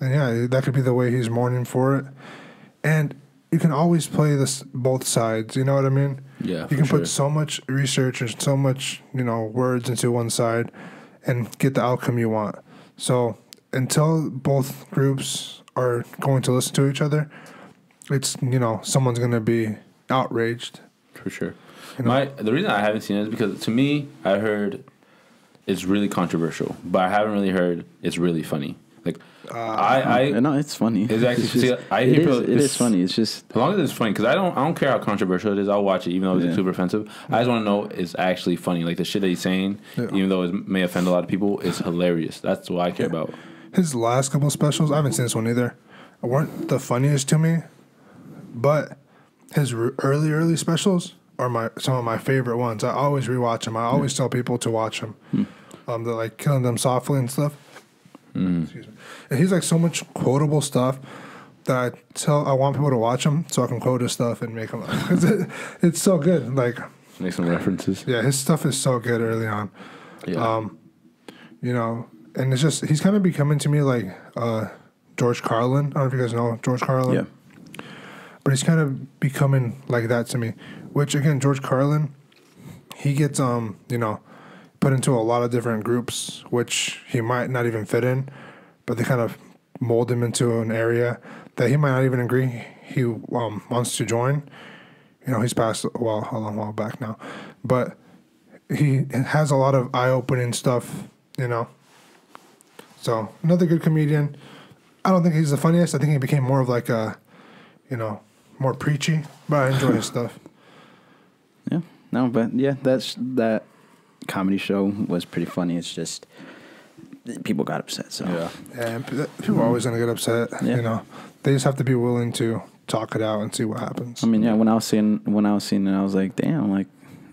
and yeah, that could be the way he's mourning for it. And you can always play this both sides. You know what I mean? Yeah, You can sure. put so much research and so much you know words into one side, and get the outcome you want. So until both groups are going to listen to each other, it's you know someone's going to be outraged. For sure. You know? My the reason I haven't seen it is because to me, I heard it's really controversial, but I haven't really heard it's really funny. Like I, I Uh, no, it's funny. It's actually- It's just- see, I it hear is- people- it's- funny. It's just as long as it's funny, because I don't, I don't care how controversial it is. I'll watch it, even though it's Yeah. super offensive. I just want to know it's actually funny. Like the shit that he's saying, Yeah. even though it may offend a lot of people, is hilarious. That's what I care about. His last couple specials, I haven't seen this one either, weren't the funniest to me, but his early early specials are my some of my favorite ones. I always rewatch them. I always tell people to watch them. Um, they're like killing them softly and stuff. Excuse me. And he's like so much quotable stuff that I tell I want people to watch him so I can quote his stuff and make them. It, it's so good. Like Make some references. yeah, his stuff is so good early on. Yeah. Um, you know, and it's just he's kind of becoming to me like uh, George Carlin. I don't know if you guys know George Carlin. yeah. But he's kind of becoming like that to me. Which again, George Carlin, he gets um you know put into a lot of different groups which he might not even fit in, but they kind of mold him into an area that he might not even agree he um, wants to join. You know, he's passed a well a long while back now, but he has a lot of eye opening stuff. You know, so another good comedian. I don't think he's the funniest. I think he became more of like a, you know, more preachy. But I enjoy his stuff. Yeah. No, but yeah, that's that comedy show was pretty funny. It's just people got upset. So Yeah. And people are always gonna get upset. Yeah. You know, they just have to be willing to talk it out and see what happens. I mean, yeah. When I was seeing when I was seeing it, I was like, damn, like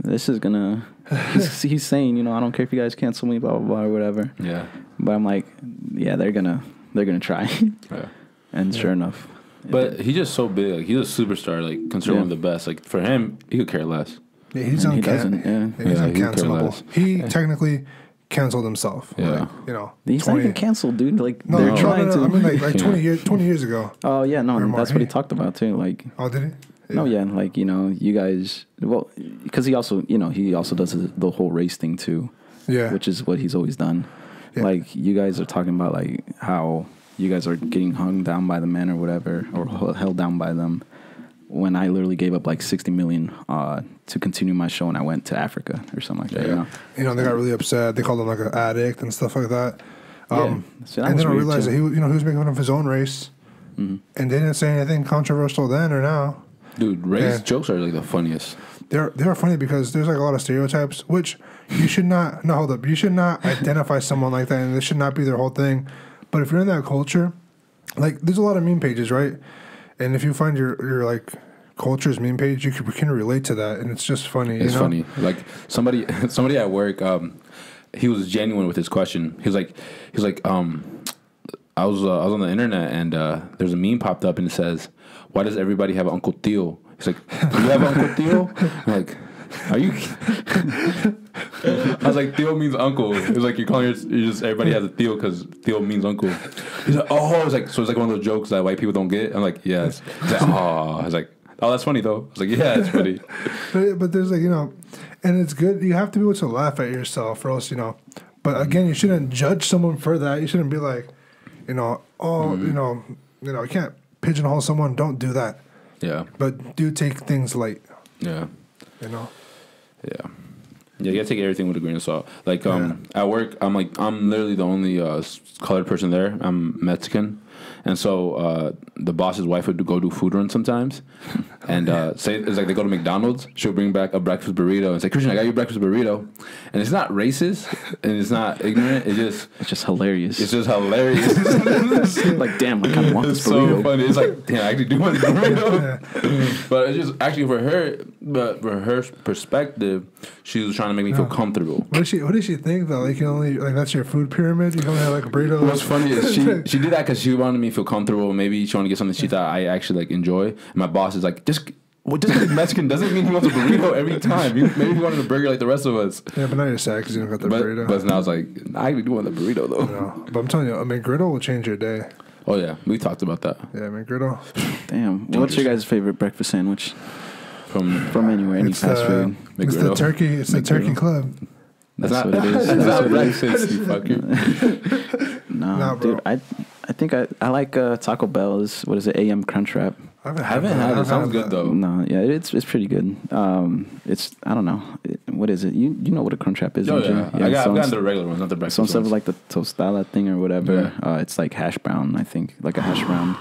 this is gonna. He's, he's saying, you know, I don't care if you guys cancel me, blah blah blah, or whatever. Yeah. But I'm like, yeah, they're gonna they're gonna try, Yeah. and sure enough. But he's just so big. Like, he's a superstar. Like considered one of Yeah. the best. Like for him, he could care less. Yeah, he's And he uncan- doesn't, yeah. He's Yeah, he uncancelable. less. He technically canceled himself. Yeah. Like, you know, he's not even canceled, dude. Like No, they're no, trying no, no, to. I mean, like, like 20, years, 20 years ago. oh yeah, no, Or that's what he He- talked about too. Like Oh, did he? No, yeah, like you know, you guys. Well, because he also, you know, he also does the the whole race thing too, Yeah. which is what he's always done. Yeah. Like you guys are talking about, like how you guys are getting hung down by the men or whatever, or held down by them. When I literally gave up like sixty million uh, to continue my show, and I went to Africa or something like that. You know, you know, they got really upset. They called him like an addict and stuff like that. Um, Yeah. So that and was then I weird, realized too. that he, you know, he was making fun of his own race, Mhm. and they didn't say anything controversial then or now. Dude, race Yeah. jokes are like the funniest. They're they're funny because there's like a lot of stereotypes, which you should not. No, hold up. You should not identify someone like that, and this should not be their whole thing. But if you're in that culture, like there's a lot of meme pages, right? And if you find your your like culture's meme page, you can, can relate to that, and it's just funny. It's you know? funny. Like somebody somebody at work, um, he was genuine with his question. He was like he was like, um, I was uh, I was on the internet and uh, there's a meme popped up and it says, Why does everybody have Uncle Theo? He's like, Do you have Uncle Theo? Like, are you? I was like, Theo means uncle. It's like you're calling your, you're just everybody has a Theo because Theo means uncle. He's like, oh, it's like so it's like one of those jokes that white people don't get. I'm like, yes. He's like, oh, I was like, oh, that's funny though. I was like, yeah, it's funny. But, but there's like you know, and it's good. You have to be able to laugh at yourself, or else you know. But again, you shouldn't judge someone for that. You shouldn't be like, you know, oh, you mm-hmm. know, you know, you can't pigeonhole someone. Don't do that. Yeah, But do take things light. yeah. You know. Yeah. Yeah, you gotta take everything with a grain of salt. Like um, at work, I'm like I'm literally the only uh, colored person there. I'm Mexican, and so uh, the boss's wife would go do food runs sometimes, and uh, say it's like they go to McDonald's. She'll bring back a breakfast burrito and say, "Christian, I got you a breakfast burrito," and it's not racist and it's not ignorant. It just it's just hilarious. it's just hilarious. like, damn, I kind of want it's this so burrito. funny. It's like, damn, I actually do want this burrito. but it's just actually for her, but for her perspective, she was trying to make me feel comfortable. What did she What does she think though? Like you only like that's your food pyramid. You can only have like a burrito. What's funny is she she did that because she wanted me to feel comfortable. Maybe she wanted to get something she thought I actually like enjoy. And my boss is like, just well, just 'cause he's Mexican doesn't mean he wants a burrito every time. He, maybe he wanted a burger like the rest of us. Yeah, but now you're sad because you don't got the But burrito. but now I was like, I actually do want the burrito though. no, but I'm telling you, a McGriddle will change your day. Oh yeah, we talked about that Yeah, McGriddle. Damn. What's your guys' favorite breakfast sandwich from. from anywhere, any It's fast the, food? it's the turkey. It's the turkey club. That's, That's not what it is. That's That's not what it is. breakfast, you fucker. No, Nah, bro. dude. I I think I, I like uh, Taco Bell's. What is it? AM Crunchwrap. I haven't, I haven't that. had it. Sounds good though. No, yeah, it's it's pretty good. Um, it's I don't know, It- what is it? You you know what a Crunchwrap is? Oh don't you? yeah, I got, I've gotten the regular ones, not the breakfast So instead ones. like the tostada thing or whatever, uh, it's like hash brown. I think like a hash brown,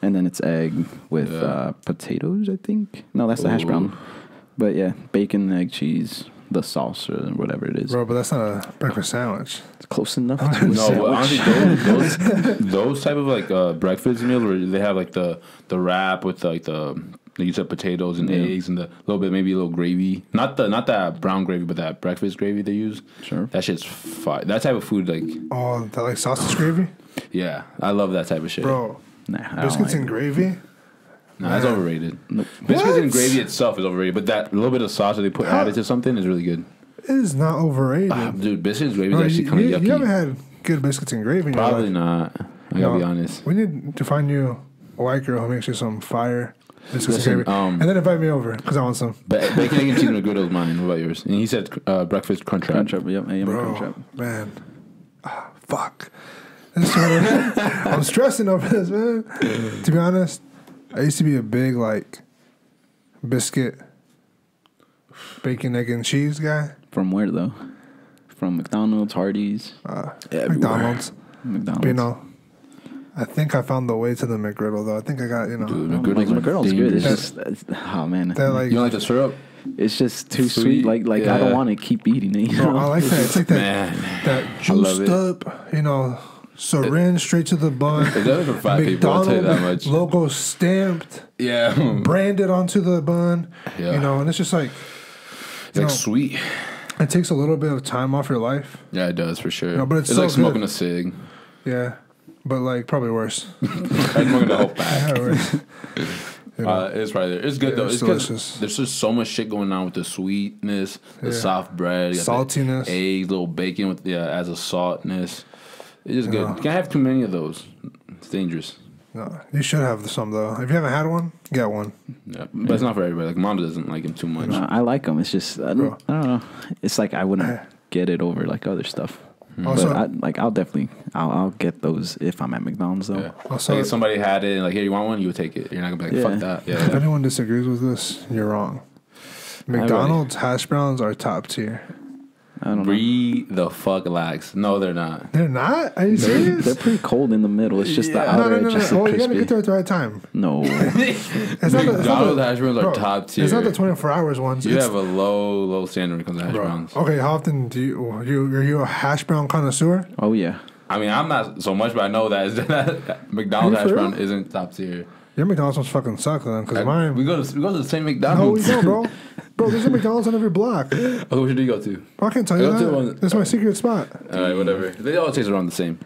and then it's egg with Yeah. uh, potatoes. I think no, that's the hash brown. But yeah, bacon, egg, cheese, the sauce or whatever it is. Bro, but that's not a breakfast sandwich. It's close enough. To a No, but honestly, those, those those type of like uh, breakfast meals where they have like the the wrap with like the they use up potatoes and Yeah. eggs and the little bit maybe a little gravy. Not the not that brown gravy, but that breakfast gravy they use. Sure. That shit's fire. That type of food, like Oh, that like sausage gravy, yeah, I love that type of shit. bro. Nah, Biscuits like and it. gravy. No, that's overrated. Nope. Biscuits and gravy itself is overrated, but that little bit of sauce that they put How- added to something is really good. It is not overrated. Ah, dude, biscuits and gravy Bro, is actually you, kind of you, yucky. you haven't had good biscuits and gravy. in your Probably life. not. I gotta No. be honest. We need to find you a white girl who makes you some fire. biscuits Listen, and gravy, um, and then invite me over because I want some. Ba- bacon, egg, and cheese McGriddle is mine. What about yours? And he said uh, breakfast crunch wrap. Crunch up, yep, AM Bro, crunch up. man, ah, fuck. This is what it- I'm stressing over this, man. to be honest, I used to be a big like biscuit, bacon, egg, and cheese guy. From where though? From McDonald's, Hardee's, Uh, Everywhere. McDonald's. McDonald's. But, you know, I think I found the way to the McGriddle though. I think I got you know. Dude, Like McGriddles are McGriddle's good. It's just, it's, oh man, That like, You don't like the syrup? it's just too sweet. Sweet, Like, like I don't want to keep eating it. You bro, know? I like that. It's like that Man. that I love juiced it. up, you know, syringe straight to the bun. It's only for fat people, I'll tell you that much. logo stamped, Yeah. branded onto the bun. Yeah. You know, and it's just like It's like know, sweet. it takes a little bit of time off your life. Yeah, it does for sure. No, but it's it's so like smoking good. a cig. Yeah. But like probably worse. I'm smoking the whole pack. You know, Uh, it's right there. It's good Yeah, though. it's delicious. There's just so much shit going on with the sweetness, the Yeah. soft bread, Saltiness. eggs, little bacon with yeah, as a saltness. It's just good. Yeah. You can't have too many of those. It's dangerous. no, you should have some though. If you haven't had one, get one. Yeah, but it's not for everybody. Like mom doesn't like them too much. No, I like them. It's just I don't, I don't know. It's like I wouldn't eh. get it over like other stuff. Mm-hmm. Also- but I, like I'll definitely I'll, I'll get those if I'm at McDonald's though. Yeah. Also- like if somebody had it and like, here, you want one? You would take it. You're not gonna be like, Yeah. fuck that. If Yeah. anyone disagrees with this, you're wrong. McDonald's hash browns are top tier. I don't know. Breathe the fuck lax. No, they're not. They're not? Are you They're, serious? they're pretty cold in the middle. It's just the Yeah. no, outer no, edge no, just no. a Oh, you gotta crispy. get there at the right time. No, It's not the, it's not McDonald's the, hash browns are bro, top tier. It's not the 24 hours ones. You it's, have a low, low standard when it comes to hash browns. Okay, how often do you, you are you a hash brown connoisseur? oh yeah, I mean, I'm not so much, but I know that, that McDonald's Are you hash for brown real? isn't top tier. Your McDonald's fucking suck then, because uh, mine. we go to we go to the same McDonald's. no, we don't, bro. Bro, there's a McDonald's on every block. Oh, which do you go to? I can't tell you I go to that. one- That's my secret spot. All right, whatever. They all taste around the same.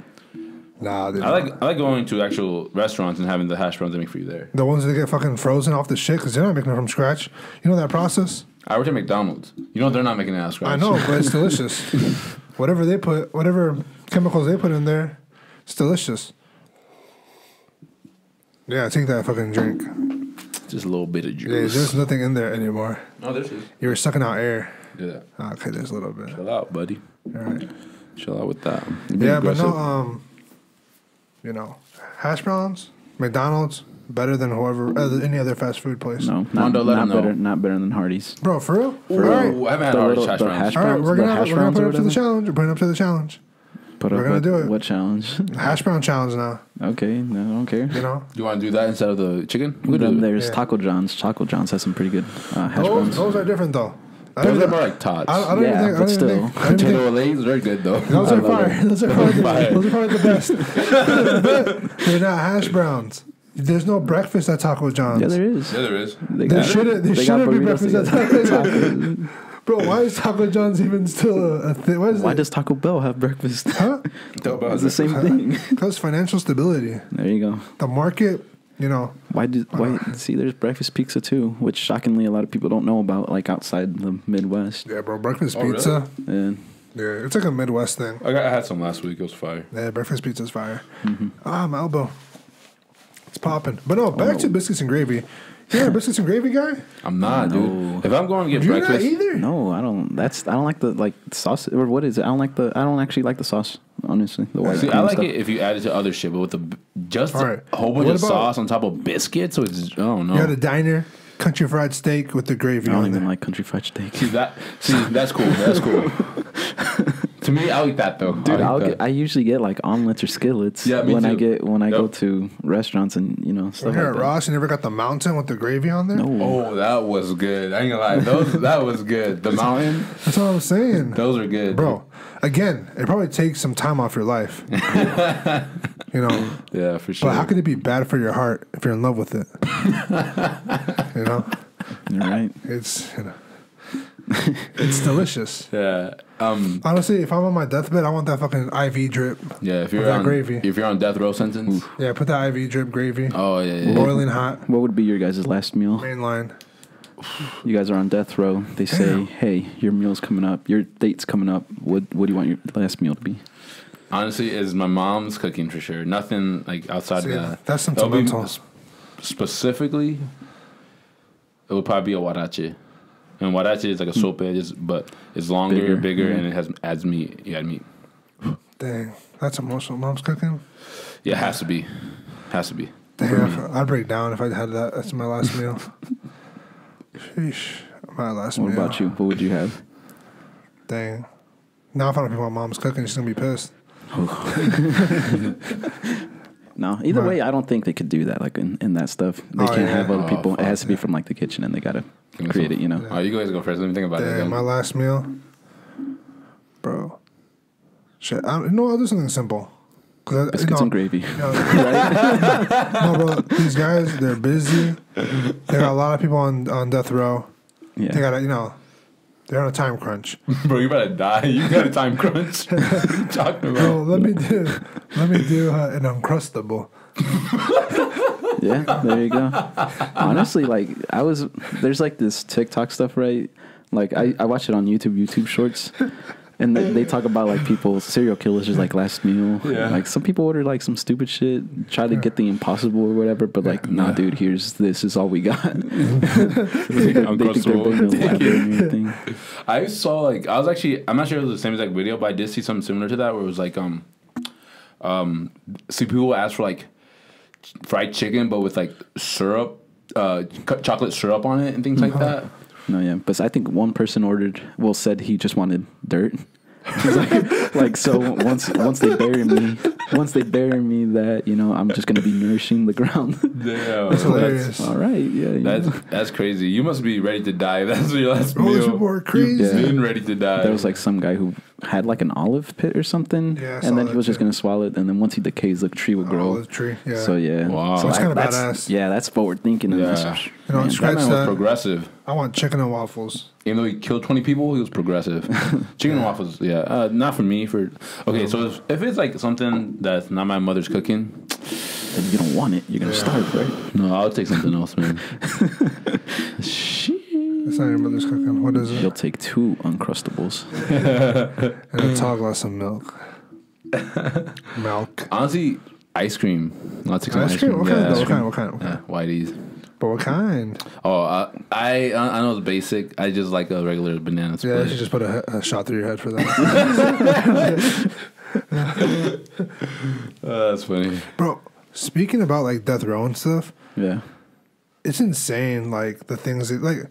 Nah, dude. I like I like going to actual restaurants and having the hash browns they make for you there. the ones that get fucking frozen off the shit because they're not making it from scratch. You know that process? I work at McDonald's. You know they're not making it out of scratch. I know, but it's delicious. whatever they put, whatever chemicals they put in there, it's delicious. Yeah, take that fucking drink. Just a little bit of juice. Yeah, juice. there's nothing in there anymore. no, there's just You were sucking out air. do that. Ah, Okay, there's a little bit. Chill out, buddy. All right. Chill out with that. You're being Yeah, but no, um, you know, hash browns, McDonald's, better than whoever uh, any other fast food place. no, not, Mondo, let not him know. better, not better than Hardee's. Bro, for real? For Ooh, real? All right. I haven't had The hard little- hash browns. All right, we're gonna, hash we're gonna put it up to the challenge. We're putting it up to the challenge. Put We're up gonna what, do it. what challenge? Hash brown challenge now. okay, no, I don't care. You know, Do you want to do that instead of the chicken? We could Then do there's Yeah. Taco John's. Taco John's has some pretty good uh, hash those, browns. those are different though. I don't, Those are even- more like tots. I, I don't Yeah, even think. I but don't even still. think. I don't even think Potato lays, they're good though. those I are love fire. them. Those are probably the, Fire. those are probably the best. But they're not hash browns. There's no breakfast at Taco John's. yeah, there is. Yeah, there is. They There got- shouldn't. There they got shouldn't be burritos breakfast at together. Taco John's. Bro, why is Taco John's even still a, a thing? What is Why it? does Taco Bell have breakfast? huh? it's the same thing. Because financial stability. There you go. The market, you know, Why did why see? There's breakfast pizza too, which shockingly a lot of people don't know about, like outside the Midwest. yeah, bro, breakfast Oh, really? pizza. And Yeah, it's like a Midwest thing. I, got, I had some last week. It was fire. Yeah, breakfast pizza's fire. Mm-hmm. Ah, my elbow. It's popping. But no, back Oh. to biscuits and gravy. You're a biscuits and gravy guy? I'm not, No. dude. If I'm going to get You're breakfast, not either? no, I don't. That's I don't like the like sauce or what is it? I don't like the. I don't actually like the sauce. Honestly, the white See, cream I like stuff. it if you add it to other shit, but with the b- just All right. a whole bunch What of about- sauce on top of biscuits, so it's I don't know. You got a diner, country fried steak with the gravy I don't on even there. like country fried steak. see that? See, that's cool. That's cool. to me, I'll eat that though. Dude, I'll I'll get. I usually get like omelets or skillets Yeah, me when I too. get when I go Yep. to restaurants and you know stuff When you're like at that. Ross, you never got the mountain with the gravy on there? No, Oh, that was good. I ain't gonna lie. Those that was good. The mountain, That's what I'm saying. those are good, Bro, again, it probably takes some time off your life. you know, Yeah, for sure. but how could it be bad for your heart if you're in love with it? you know, you're right. it's you know, it's delicious. yeah. Um. Honestly, if I'm on my deathbed, I want that fucking IV drip. Yeah. If you're that on gravy. if you're on death row sentence. Yeah, put that IV drip gravy, Oh yeah. yeah, yeah. boiling hot, What would be your guys' last meal? Mainline. You guys are on death row. They say, Damn. "Hey, your meal's coming up. Your date's coming up. What What do you want your last meal to be?" Honestly, is my mom's cooking for sure. Nothing like outside See, of that. that's That'll be specifically, it would probably be a huarache. And what I huarache is like a sope, just but it's longer, Bigger, bigger, yeah. and it has adds meat. You add meat. Dang, that's emotional. Mom's cooking. Yeah, it has to be, has to be. Dang, I'd break down if I had that. That's my last meal. Sheesh, my last What meal. about you? What would you have? Dang. Now if I don't know what mom's cooking, she's gonna be pissed. No, either Right. way, I don't think they could do that. Like in, in that stuff, they Oh, can't yeah. have other Oh, people. fuck, it has to be from like the kitchen, and they gotta create some. it. You know. Oh, you guys go first. Let me think about it. Again. my last meal, bro. Shit, I, no, I'll do something simple. 'Cause I- Biscuits no, and gravy. no, no, bro. These guys, they're busy. They got a lot of people on on death row. Yeah. They got to, you know, they're on a time crunch. Bro, you better die. You got a time crunch. what are you talking about? Bro, let me do, let me do uh, an uncrustable. yeah, there you go. Honestly, like I was there's like this TikTok stuff, right? Like I, I watch it on YouTube, YouTube Shorts, and they, they talk about like people serial killers just like last meal. Yeah. Like some people order like some stupid shit, try to get the impossible or whatever, but like nah, Yeah. dude, here's this is all we got. they think they're Uncrustable. being elaborate and everything. I saw like I was actually I'm not sure if it was the same exact video, but I did see something similar to that where it was like um um see people ask for like fried chicken but with like syrup uh chocolate syrup on it and things like that. No, yeah, but I think one person ordered. Well, said he just wanted dirt. He's like, like so once once they bury me, once they bury me, that you know I'm just gonna be nourishing the ground. Damn, That's hilarious. All right, yeah, That's know. that's crazy. You must be ready to die. That's your last Bro, these meal. people are crazy. You've been ready to die. There was like some guy who had like an olive pit or something, Yeah, I saw and then that he was just gonna swallow it, and then once he decays, the tree will grow. Olive tree, yeah. So yeah, Wow. so That's kinda that's- badass. Yeah, that's forward thinking. and Yeah. that's- You know, man, that man was that. progressive. I want chicken and waffles. Even though he killed 20 people, he was progressive. Chicken and waffles, yeah. Uh, not for me. For Okay, so if, if it's like something that's not my mother's cooking, then you don't want it. You're gonna starve, right? no, I'll take something else, man. It's not your mother's cooking. What is You'll take two uncrustables. And a tall glass of milk. milk. Honestly, ice cream. I'll take some Ice ice, cream? cream. What Yeah, kind? ice What cream. kind? What kind? What kind? Yeah, Whitey's. But what kind? Oh, uh, I I know it's basic. I just like a regular banana Yeah, you should just put a, a shot through your head for that. Uh, that's funny. Bro, speaking about like death row and stuff, Yeah. it's insane. Like the things that like,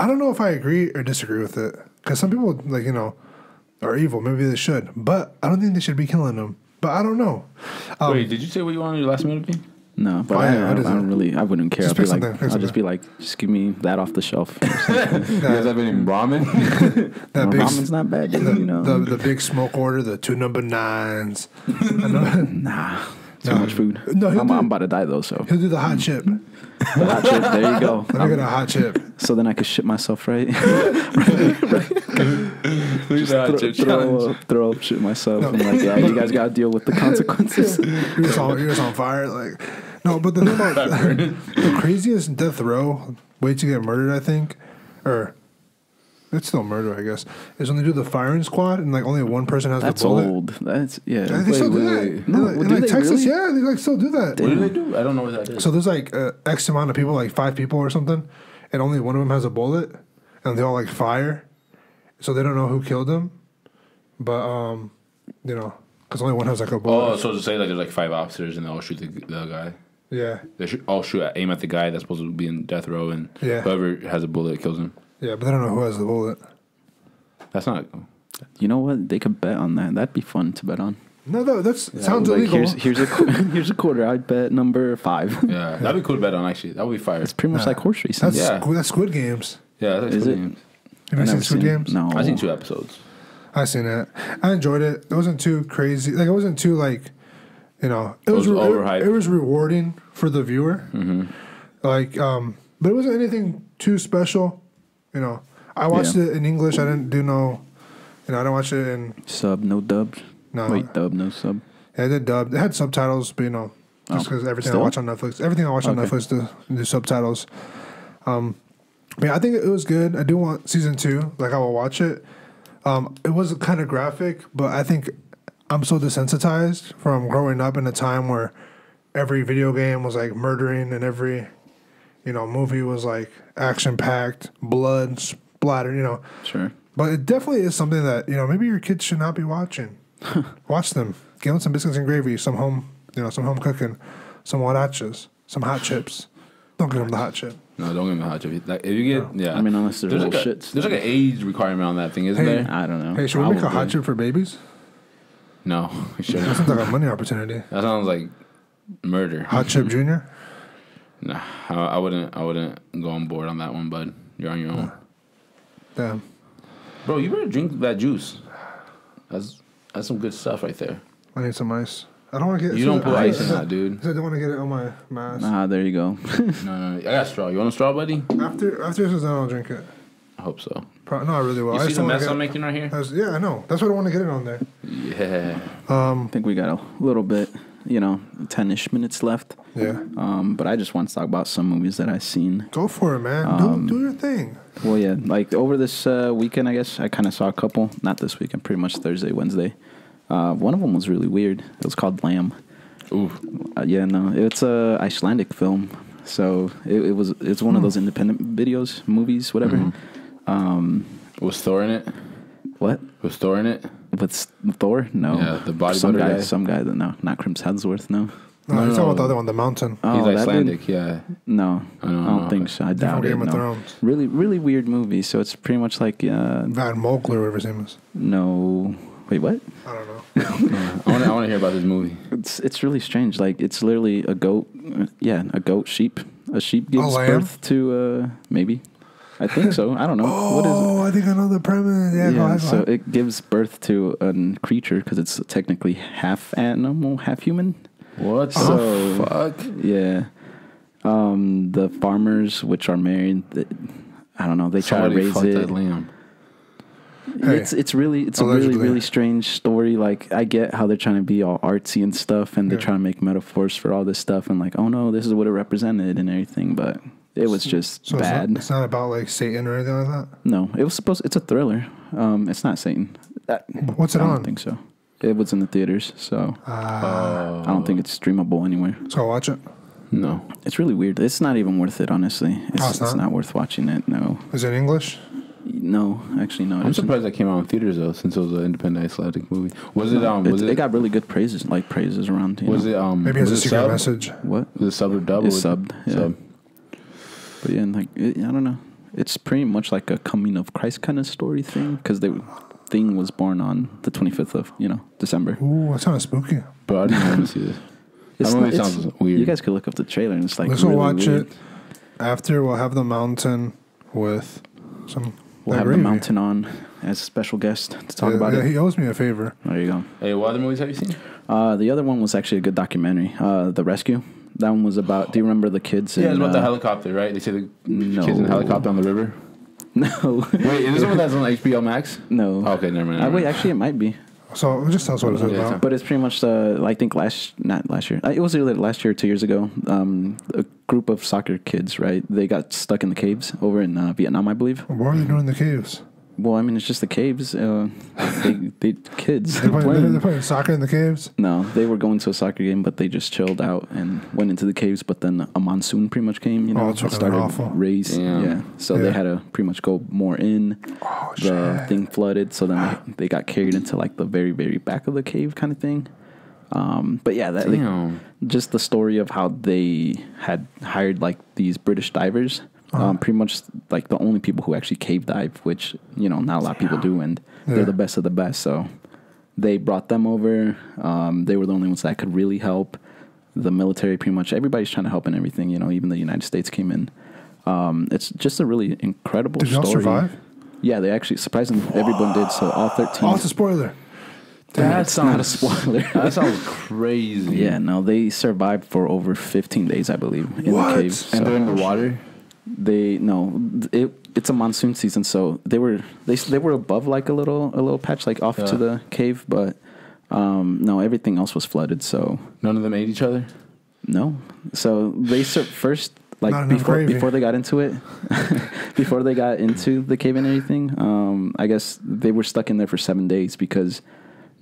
I don't know if I agree or disagree with it because some people like you know are evil. Maybe they should, but I don't think they should be killing them. But I don't know. Um, Wait, did you say what you wanted your last meal to be? No, but Oh, I, yeah, I, what don't, I don't really. I wouldn't care. Just I'll be like, I'll just be like, just give me that off the shelf. You guys have any ramen? that No, big, ramen's not bad, the, you know. the the big smoke order, the two number nines. Nah, too No. much food. No, I'm, do- I'm about to die though. So He'll do the hot chip. the hot chip. There you go. Let me get a hot chip. So then I could shit myself, right? Please, uh, throw, chip throw, up, throw up, shit myself. No. I'm like, yeah, you guys got to deal with the consequences. You're just on, you're just on fire. Like, no, but the thing about the craziest death row way to get murdered, I think, or it's still murder, I guess, is when they do the firing squad and like only one person has That's the bullet. old. That's yeah. I think they still do wait, that. wait. In, No, like- in, do like they Texas, really? yeah, they like still do that. What do they do? I don't know what that is. So there's like uh, X amount of people, like five people or something, and only one of them has a bullet, and they all like fire, so they don't know who killed them, but um, you know, because only one has like a bullet. oh, so to say like there's like five officers and they all shoot the, the guy. yeah, They should all shoot aim at the guy that's supposed to be in death row, and Yeah. whoever has a bullet kills him. Yeah, but they don't know who has the bullet. That's not. You know what? They could bet on that. That'd be fun to bet on. No, that that's sounds like, illegal. Here's here's a qu- here's a quarter. I'd bet number five. Yeah, that'd be cool to bet on. Actually, that would be fire. It's pretty much Nah. like horse racing. That's Yeah. Squid, that's Squid Games. Yeah, that's Is cool it? games. Have you I seen never Squid seen- Games? No, I've seen two episodes. I seen it. I enjoyed it. It wasn't too crazy. Like it wasn't too like, you know, it, It was, was re- overhyped. It, it was rewarding for the viewer. Mm-hmm. Like, um, but it wasn't anything too special. You know, I watched Yeah. it in English. I didn't do no, you know, I didn't watch it in. Sub, no dub. No, Wait, dub, no sub. yeah, I did dub. It had subtitles, but you know, just Oh, because everything still? I watch on Netflix, everything I watch on Netflix the, do subtitles. Um, but yeah, I think it was good. I do want season two. Like I will watch it. Um, it was kind of graphic, but I think I'm so desensitized from growing up in a time where every video game was like murdering and every, you know, movie was like action packed, blood splatter, you know. Sure. But it definitely is something that you know maybe your kids should not be watching. Watch them. Give them some biscuits and gravy, some home, you know, some home cooking, some huaraches, some hot chips. Don't give them the hot chip. No, don't give me a hot chip. Like, if you get, yeah. I mean, unless they're there's little like a, shits. There's like an age requirement on that thing, isn't Hey. there? I don't know. Hey, should we make a hot chip for babies? No, we shouldn't. That sounds like a money opportunity. That sounds like murder. Hot chip junior. Nah, I, I wouldn't. I wouldn't go on board on that one, bud. You're on your own, Damn. bro. You better drink that juice. That's that's some good stuff right there. I need some ice. I don't want to get. You don't put I, ice in that, dude. I don't want to get it on my mask. Ah, there you go. No, no, I got straw. You want a straw, buddy? After after this is done, I'll drink it. I hope so. Pro- no, I really will. You I see the mess I'm making right here? I was- yeah, I know. That's why I don't want to get it on there. Yeah. Um, I think we got a little bit, you know, 10 ish minutes left. Yeah. Um, but I just want to talk about some movies that I've seen. Go for it, man. Um, do do your thing. Well, yeah, like over this uh, weekend, I guess I kind of saw a couple. Not this weekend, pretty much Thursday, Wednesday. Uh, one of them was really weird. It was called Lamb. Ooh. Uh, yeah, no, it's a Icelandic film. So it, it was it's one of those independent videos, movies, whatever. Um, Was Thor in it? what? Was Thor in it? What's Thor? No. Yeah, the some guy, guy. some guy that no, not Chris Hemsworth. No. No, no, you're talking about the other one, the mountain. Oh, He's that? Icelandic. Yeah. No, I I don't don't, know. think so. I Different doubt it. Game of No. Thrones. Really, really weird movie. So it's pretty much like uh, Van Mogler, whatever his name is. no. Wait, what? I don't know. I want to. I want to hear about this movie. It's it's really strange. Like it's literally a goat. uh, Yeah, a goat sheep. A sheep gives lamb? birth to uh maybe. I think so. I don't know. what is it? Oh, I think I know the premise. Yeah, go ahead. Go so ahead. it gives birth to a creature because it's technically half animal, half human. What? So- the fuck? Yeah. Um, the farmers, which are married, th- I don't know. They try to raise it. that lamb. Hey, it's it's really it's a really really strange story. Like I get how they're trying to be all artsy and stuff, and they Yeah. try to make metaphors for all this stuff, and like, oh no, this is what it represented and everything. But it was just so bad. It's not, it's not about like Satan or anything like that. no, it was supposed. It's a thriller. Um, it's not Satan. That, What's it I don't on? think so. It was in the theaters, so Ah, I don't think it's streamable anywhere. so I'll watch it. No. It's really weird. It's not even worth it, honestly. It's, Oh, it's it's not? not worth watching it. No, Is it English? no, actually, no. I'm isn't. surprised that came out in theaters though, since it was an independent Icelandic movie. Was it? Um. It, Was it? it got really good praises, like praises around. You was know? it? Um. Maybe it's a was it secret sub? message. What? Was it sub or dub? It's was it subbed, yeah. Sub. But yeah, and like it, I don't know. It's pretty much like a coming of Christ kind of story thing because the thing was born on the 25th of you know December. Ooh, that sounds spooky. But I didn't want to see this. It's that movie not- it's- sounds weird. You guys could look up the trailer and it's like Let's really watch weird. it. After we'll have the mountain with some. We'll have gravy. the mountain on as a special guest to talk Yeah, about yeah, it. He owes me a favor. There you go. hey, what other movies have you seen? Uh, the other one was actually a good documentary. Uh, the Rescue. That one was about. Do you remember the kids? Yeah, it's in, about the uh, helicopter, right? They say the No. kids in the helicopter on the river. No, Wait, is this one that's on HBO Max? no. Oh, okay, never mind. Uh, wait, actually, it might be. So just tell us what it's Yeah, about. But it's pretty much the I think last not last year. Uh, It was either last year or two years ago. Um, a group of soccer kids, right? They got stuck in the caves over in uh, Vietnam, I believe. What are they doing in the caves? Well, I mean, it's just the caves. Uh, they, they kids They're playing, playing. they're playing soccer in the caves. No, they were going to a soccer game, but they just chilled out and went into the caves. But then a monsoon pretty much came, you Oh, know, it's and started awful. raise. Damn. Yeah, so Yeah. they had to pretty much go more in. Oh the shit! thing flooded, so then they, they got carried into like the very very back of the cave kind of thing. Um, but yeah, that like, just the story of how they had hired like these British divers. Uh-huh. Um, pretty much like the only people who actually cave dive, which you know not a lot of people do, and Yeah. they're the best of the best. So they brought them over. Um, they were the only ones that could really help. The military, pretty much everybody's trying to help and everything. You know, even the United States came in. Um, it's just a really incredible Did y'all story. survive? Yeah, they actually surprisingly everyone did. So all thirteen. Oh, it's a spoiler. That it's not a spoiler. That sounds crazy. yeah, no, they survived for over fifteen days, I believe, in What? the cave. And So they're in the water. They no, it it's a monsoon season, so they were they they were above like a little a little patch like off Yeah. to the cave, but um, no, everything else was flooded. So None of them ate each other. no, so they sur- first like Not before gravy. before they got into it, before they got into the cave and everything. Um, I guess they were stuck in there for seven days because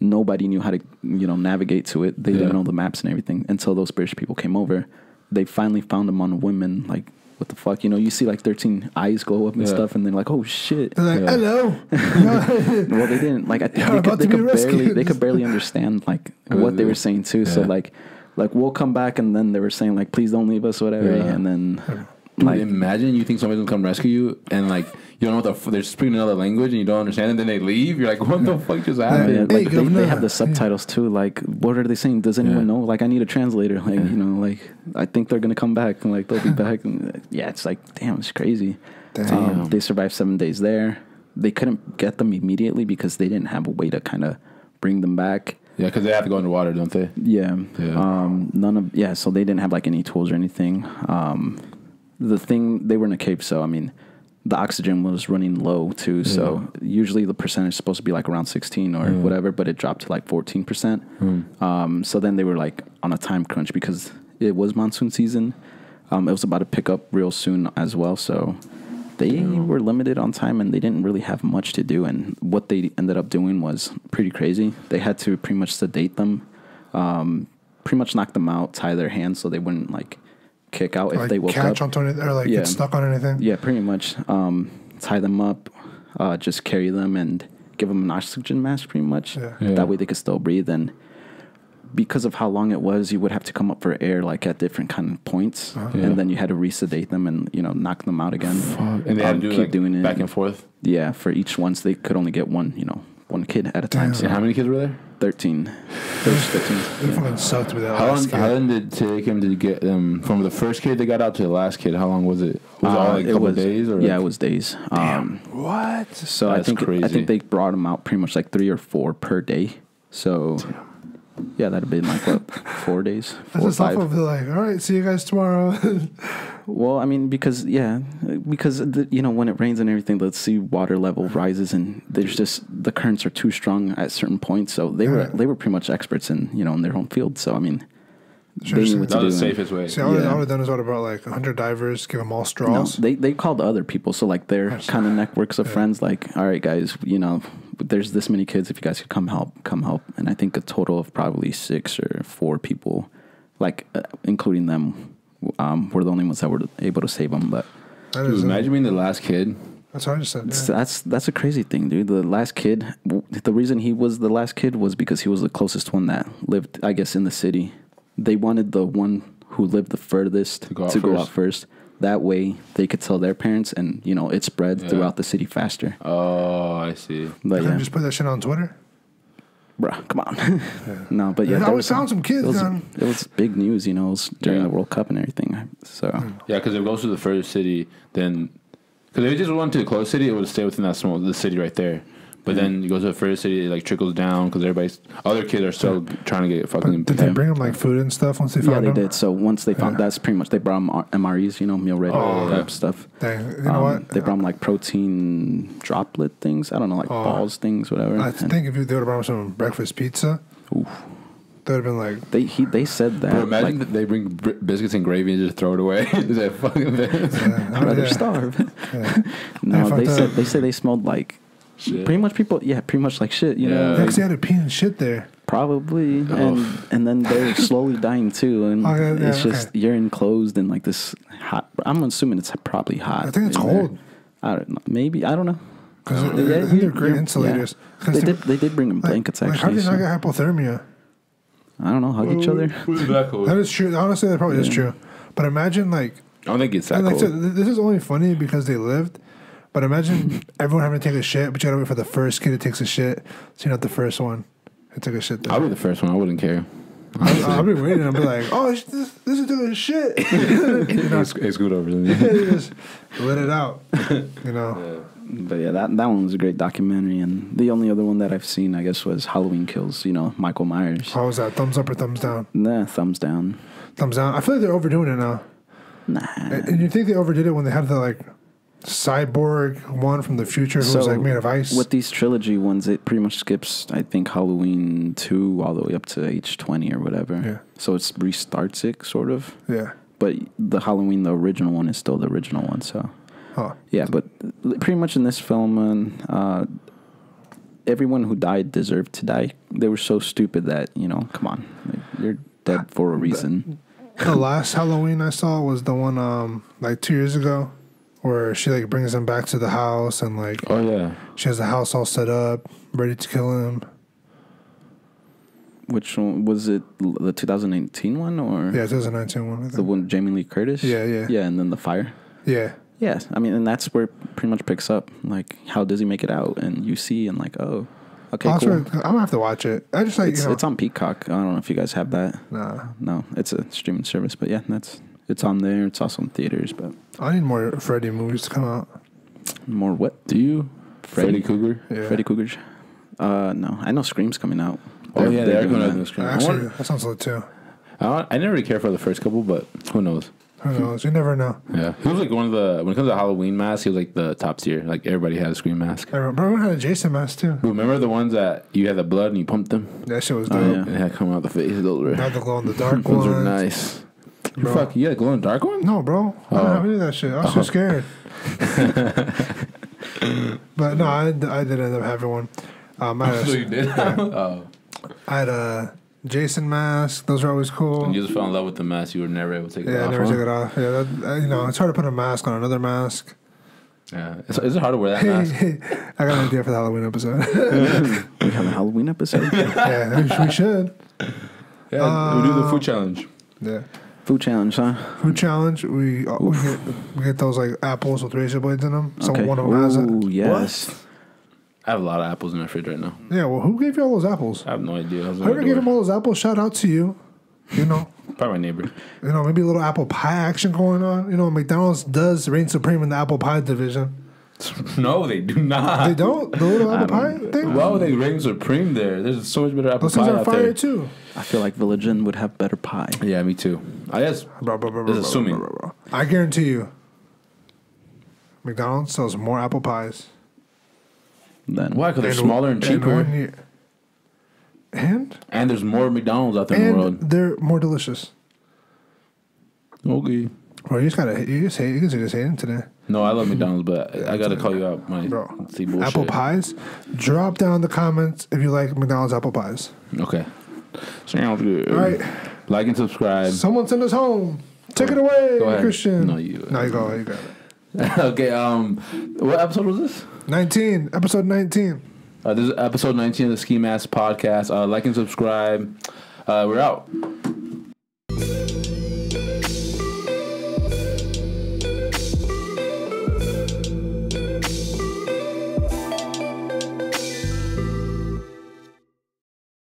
nobody knew how to you know navigate to it. They Yeah. didn't know the maps and everything until those British people came over. They finally found them on women like what the fuck? You know, you see like 13 eyes glow up and Yeah. stuff, and they're like, oh shit. They're like, Yeah. hello. Well, they didn't like. I think they could, they could barely rescued. they could barely understand like what they were saying too. So like, like we'll come back, and then they were saying like, please don't leave us, whatever. Yeah. And then Dude, like, imagine you think somebody's gonna come rescue you, and like you don't know what the f- they're speaking another language, and you don't understand, and then they leave. You're like, what the fuck just yeah, happened? Hey, like they, governor. they have the subtitles too. Like, what are they saying? Does anyone Yeah. know? Like, I need a translator. Like, you know, like I think they're gonna come back, and like they'll be back. And uh, yeah, it's like, damn, it's crazy. Um, Damn. they survived seven days there. They couldn't get them immediately because they didn't have a way to kind of bring them back. Yeah, because they have to go underwater, don't they? Yeah. Yeah. Um, none of yeah. So they didn't have like any tools or anything. Um, the thing they were in a cave, so I mean, the oxygen was running low too. So usually the percentage is supposed to be like around sixteen or whatever, but it dropped to like fourteen percent. Um, so then they were like on a time crunch because it was monsoon season. Um, it was about to pick up real soon as well. So they were limited on time and they didn't really have much to do. And what they ended up doing was pretty crazy. They had to pretty much sedate them, um, pretty much knock them out, tie their hands so they wouldn't like kick out if they woke catch up. onto anything or like Yeah. get stuck on anything. Yeah, pretty much. Um, tie them up, uh, just carry them and give them an oxygen mask, pretty much. Yeah. Yeah. That way they could still breathe. And because of how long it was, you would have to come up for air like at different kind of points, Uh-huh. Yeah. and then you had to resedate them and you know knock them out again. And they had Um, to do keep like doing it. back and forth. Yeah, for each ones they could only get one, you know, one kid at a time. Damn. So how many kids were there? 13. There's 13. It yeah. fucking sucked to that How long, last kid. long did it take him to get them from the first kid they got out to the last kid? How long was it? Was it all Uh, like a couple was, days? Or yeah, like- it was days. Um, what? so I That's think I crazy. think they brought them out pretty much like three or four per day. So yeah, that'd be been like what four days, four or just thought five. of like, all right, see you guys tomorrow. Well, I mean, because yeah, because the, you know when it rains and everything, the sea water level rises, and there's just the currents are too strong at certain points. So they were they were pretty much experts in you know in their own field. So I mean, Sure, they sure. knew what that to do. was the and- safest way. see, I would Yeah. have done is what about like 100 divers, give them all straws. No, they they called other people. So like their That's- kind of networks of yeah. friends. Like, all right, guys, you know, there's this many kids. If you guys could come help, come help. And I think a total of probably six or four people, like uh, including them, um, were the only ones that were able to save them. But Dude, imagine being the last kid. that's what I just said. Yeah. That's that's a crazy thing, dude. The last kid, the reason he was the last kid was because he was the closest one that lived, I guess, in the city. They wanted the one who lived the furthest To go out to go out first. That way, they could tell their parents, and you know, it spread Yeah. throughout the city faster. Oh, I see. But Couldn't yeah, just put that shit on Twitter. bro, come on. no, but yeah, I always was- found some kids It was, done. it was big news, you know, it was during Yeah. the World Cup and everything. So hmm. Yeah, because if it goes to the first city, then because if it just went to the close city, it would stay within that small the city right there. But then you go to the first city, it like trickles down because everybody's other kids are still trying to get fucking. But did they bring them like food and stuff once they found? yeah, they them? did. So once they found Yeah. that's pretty much they brought them MREs, you know, meal ready Oh, type yeah. stuff. Dang, you know Um, what? They brought 'em, like protein droplet things. I don't know, like Oh. balls things, whatever. I And- think if you they would have brought 'em some breakfast pizza, Oof. they would have been like, they he they said that. Bro, imagine like, that they bring br- biscuits and gravy and just throw it away. Is that fucking this? yeah, I'd rather yeah, starve. yeah. no, fucked they said up. they said they smelled like Shit. pretty much people. Yeah, pretty much like shit. You Yeah. know, Yeah, 'cause they had to pee and shit there. probably, Oh. and and then they're slowly dying too, and Oh, yeah, yeah, it's just okay. you're enclosed in like this hot. I'm assuming it's probably hot. I think it's in there. cold I don't know. Maybe I don't know. because uh, Yeah, I think you- they're great you're- They they- did. They did bring them like- blankets like, how actually. did so- I get hypothermia? I don't know. Hug each other. Who's that cool? That is true. Honestly, that probably is true. But imagine like, I don't think it's that and like I cool. said, th- this is only funny because they lived. But imagine everyone having to take a shit, but you gotta wait for the first kid that takes a shit. So you're not the first one who took a shit. There. I'll be the first one. I wouldn't care. I'll, I'll be waiting. I'll be like, oh, this, this is doing shit. you know, It's, it's good over they there. just let it out. You know, But yeah, that that one was a great documentary, and the only other one that I've seen, I guess, was Halloween Kills. You know, Michael Myers. Oh, how was that? Thumbs up or thumbs down? Nah, thumbs down. Thumbs down. I feel like they're overdoing it now. Nah. And and you think they overdid it when they had the like cyborg one from the future who was like made of ice? With these trilogy ones, it pretty much skips, I think, Halloween 2 all the way up to age 20 or whatever. Yeah. So it restarts it, sort of. yeah. But the Halloween, the original one, is still the original one. So, Huh. yeah, but pretty much in this film, uh, everyone who died deserved to die. They were so stupid that, you know, come on. Like, you're dead for a reason. The last Halloween I saw was the one um like two years ago, where she like brings him back to the house and like Oh yeah. she has the house all set up, ready to kill him. Which one was it? The 2018 one or Yeah, 2019 one. I the one Jamie Lee Curtis? Yeah, yeah. yeah, and then the fire. Yeah, yes I mean, and that's where it pretty much picks up. Like, how does he make it out? And you see, and like, oh, okay, I'll cool. try- I'm gonna have to watch it. I just like It's, you know. it's on Peacock. I don't know if you guys have that. nah, No, it's a streaming service, but yeah, that's it's on there. It's also in theaters, but I need more Freddy movies to come out. more what? Do you? Freddy, Freddy? Krueger. Yeah. Freddy Kruegers? Uh, no, I know Scream's coming out. Oh yeah, they're doing going that. to the screen. Actually, wonder- that sounds lit too. I, don't- I didn't really care for the first couple, but who knows? Who knows? You never know. Yeah, he was like one of the when it comes to Halloween masks, he was like the top tier. Like everybody had a scream mask. Everyone, bro, everyone had a Jason mask too. Remember the ones that you had the blood and you pumped them That shit was Oh, dope. yeah. and it had come out the face. Those were Not the glow in the dark those ones. were nice. Bro. Fuck, you had a glow in the dark one? No, bro. I Oh. don't have any of that shit. I was too Oh. scared. but no, I, I did end up having one. Um, I, had So you did? oh. I had a Jason mask. Those are always cool. And you just fell in love with the mask. You were never able to take it Yeah, I off. never huh? took it off. Yeah, that, uh, you know, it's hard to put a mask on another mask. Yeah, it's, is it hard to wear that mask? I got an idea for the Halloween episode. We have a Halloween episode. yeah, we should- we should. Yeah, we do the food challenge. Yeah. Food challenge, huh? Food challenge. We uh, we get, we get those like apples with razor blades in them. So okay. one of them has it. Ooh, yes. I have a lot of apples in my fridge right now. Yeah. Well, who gave you all those apples? I have no idea. I was Whoever gave him all those apples, shout out to you. You know, Probably my neighbor. you know, maybe a little apple pie action going on. You know, McDonald's does reign supreme in the apple pie division. no, they do not. They don't the little apple pie thing. Why would they reign supreme there? There's so much better apple Those things pie are out fire there. too. I feel like Village Inn would have better pie. Yeah, me too. I guess Bro, bro, bro, bro, Just bro, assuming. bro, bro, bro. I guarantee you, McDonald's sells more apple pies. Then why? Because they're And- smaller and and cheaper, when you- And and there's more McDonald's out there in the and world. they're more delicious. Okay. Bro, you just gotta you just hate you guys are just hating today. No, I love McDonald's, but I gotta call you out, my Bro, see. Apple pies. Drop down in the comments if you like McDonald's apple pies. Okay. Sounds good. All right, Like and subscribe. someone send us home. Take it away, Go ahead. Christian. No, you- No, you go. You got it. okay. Um, what episode was this? Nineteen, episode nineteen. Uh, this is episode 19 of the Ski Mask Podcast. Uh, like and subscribe. Uh, we're out.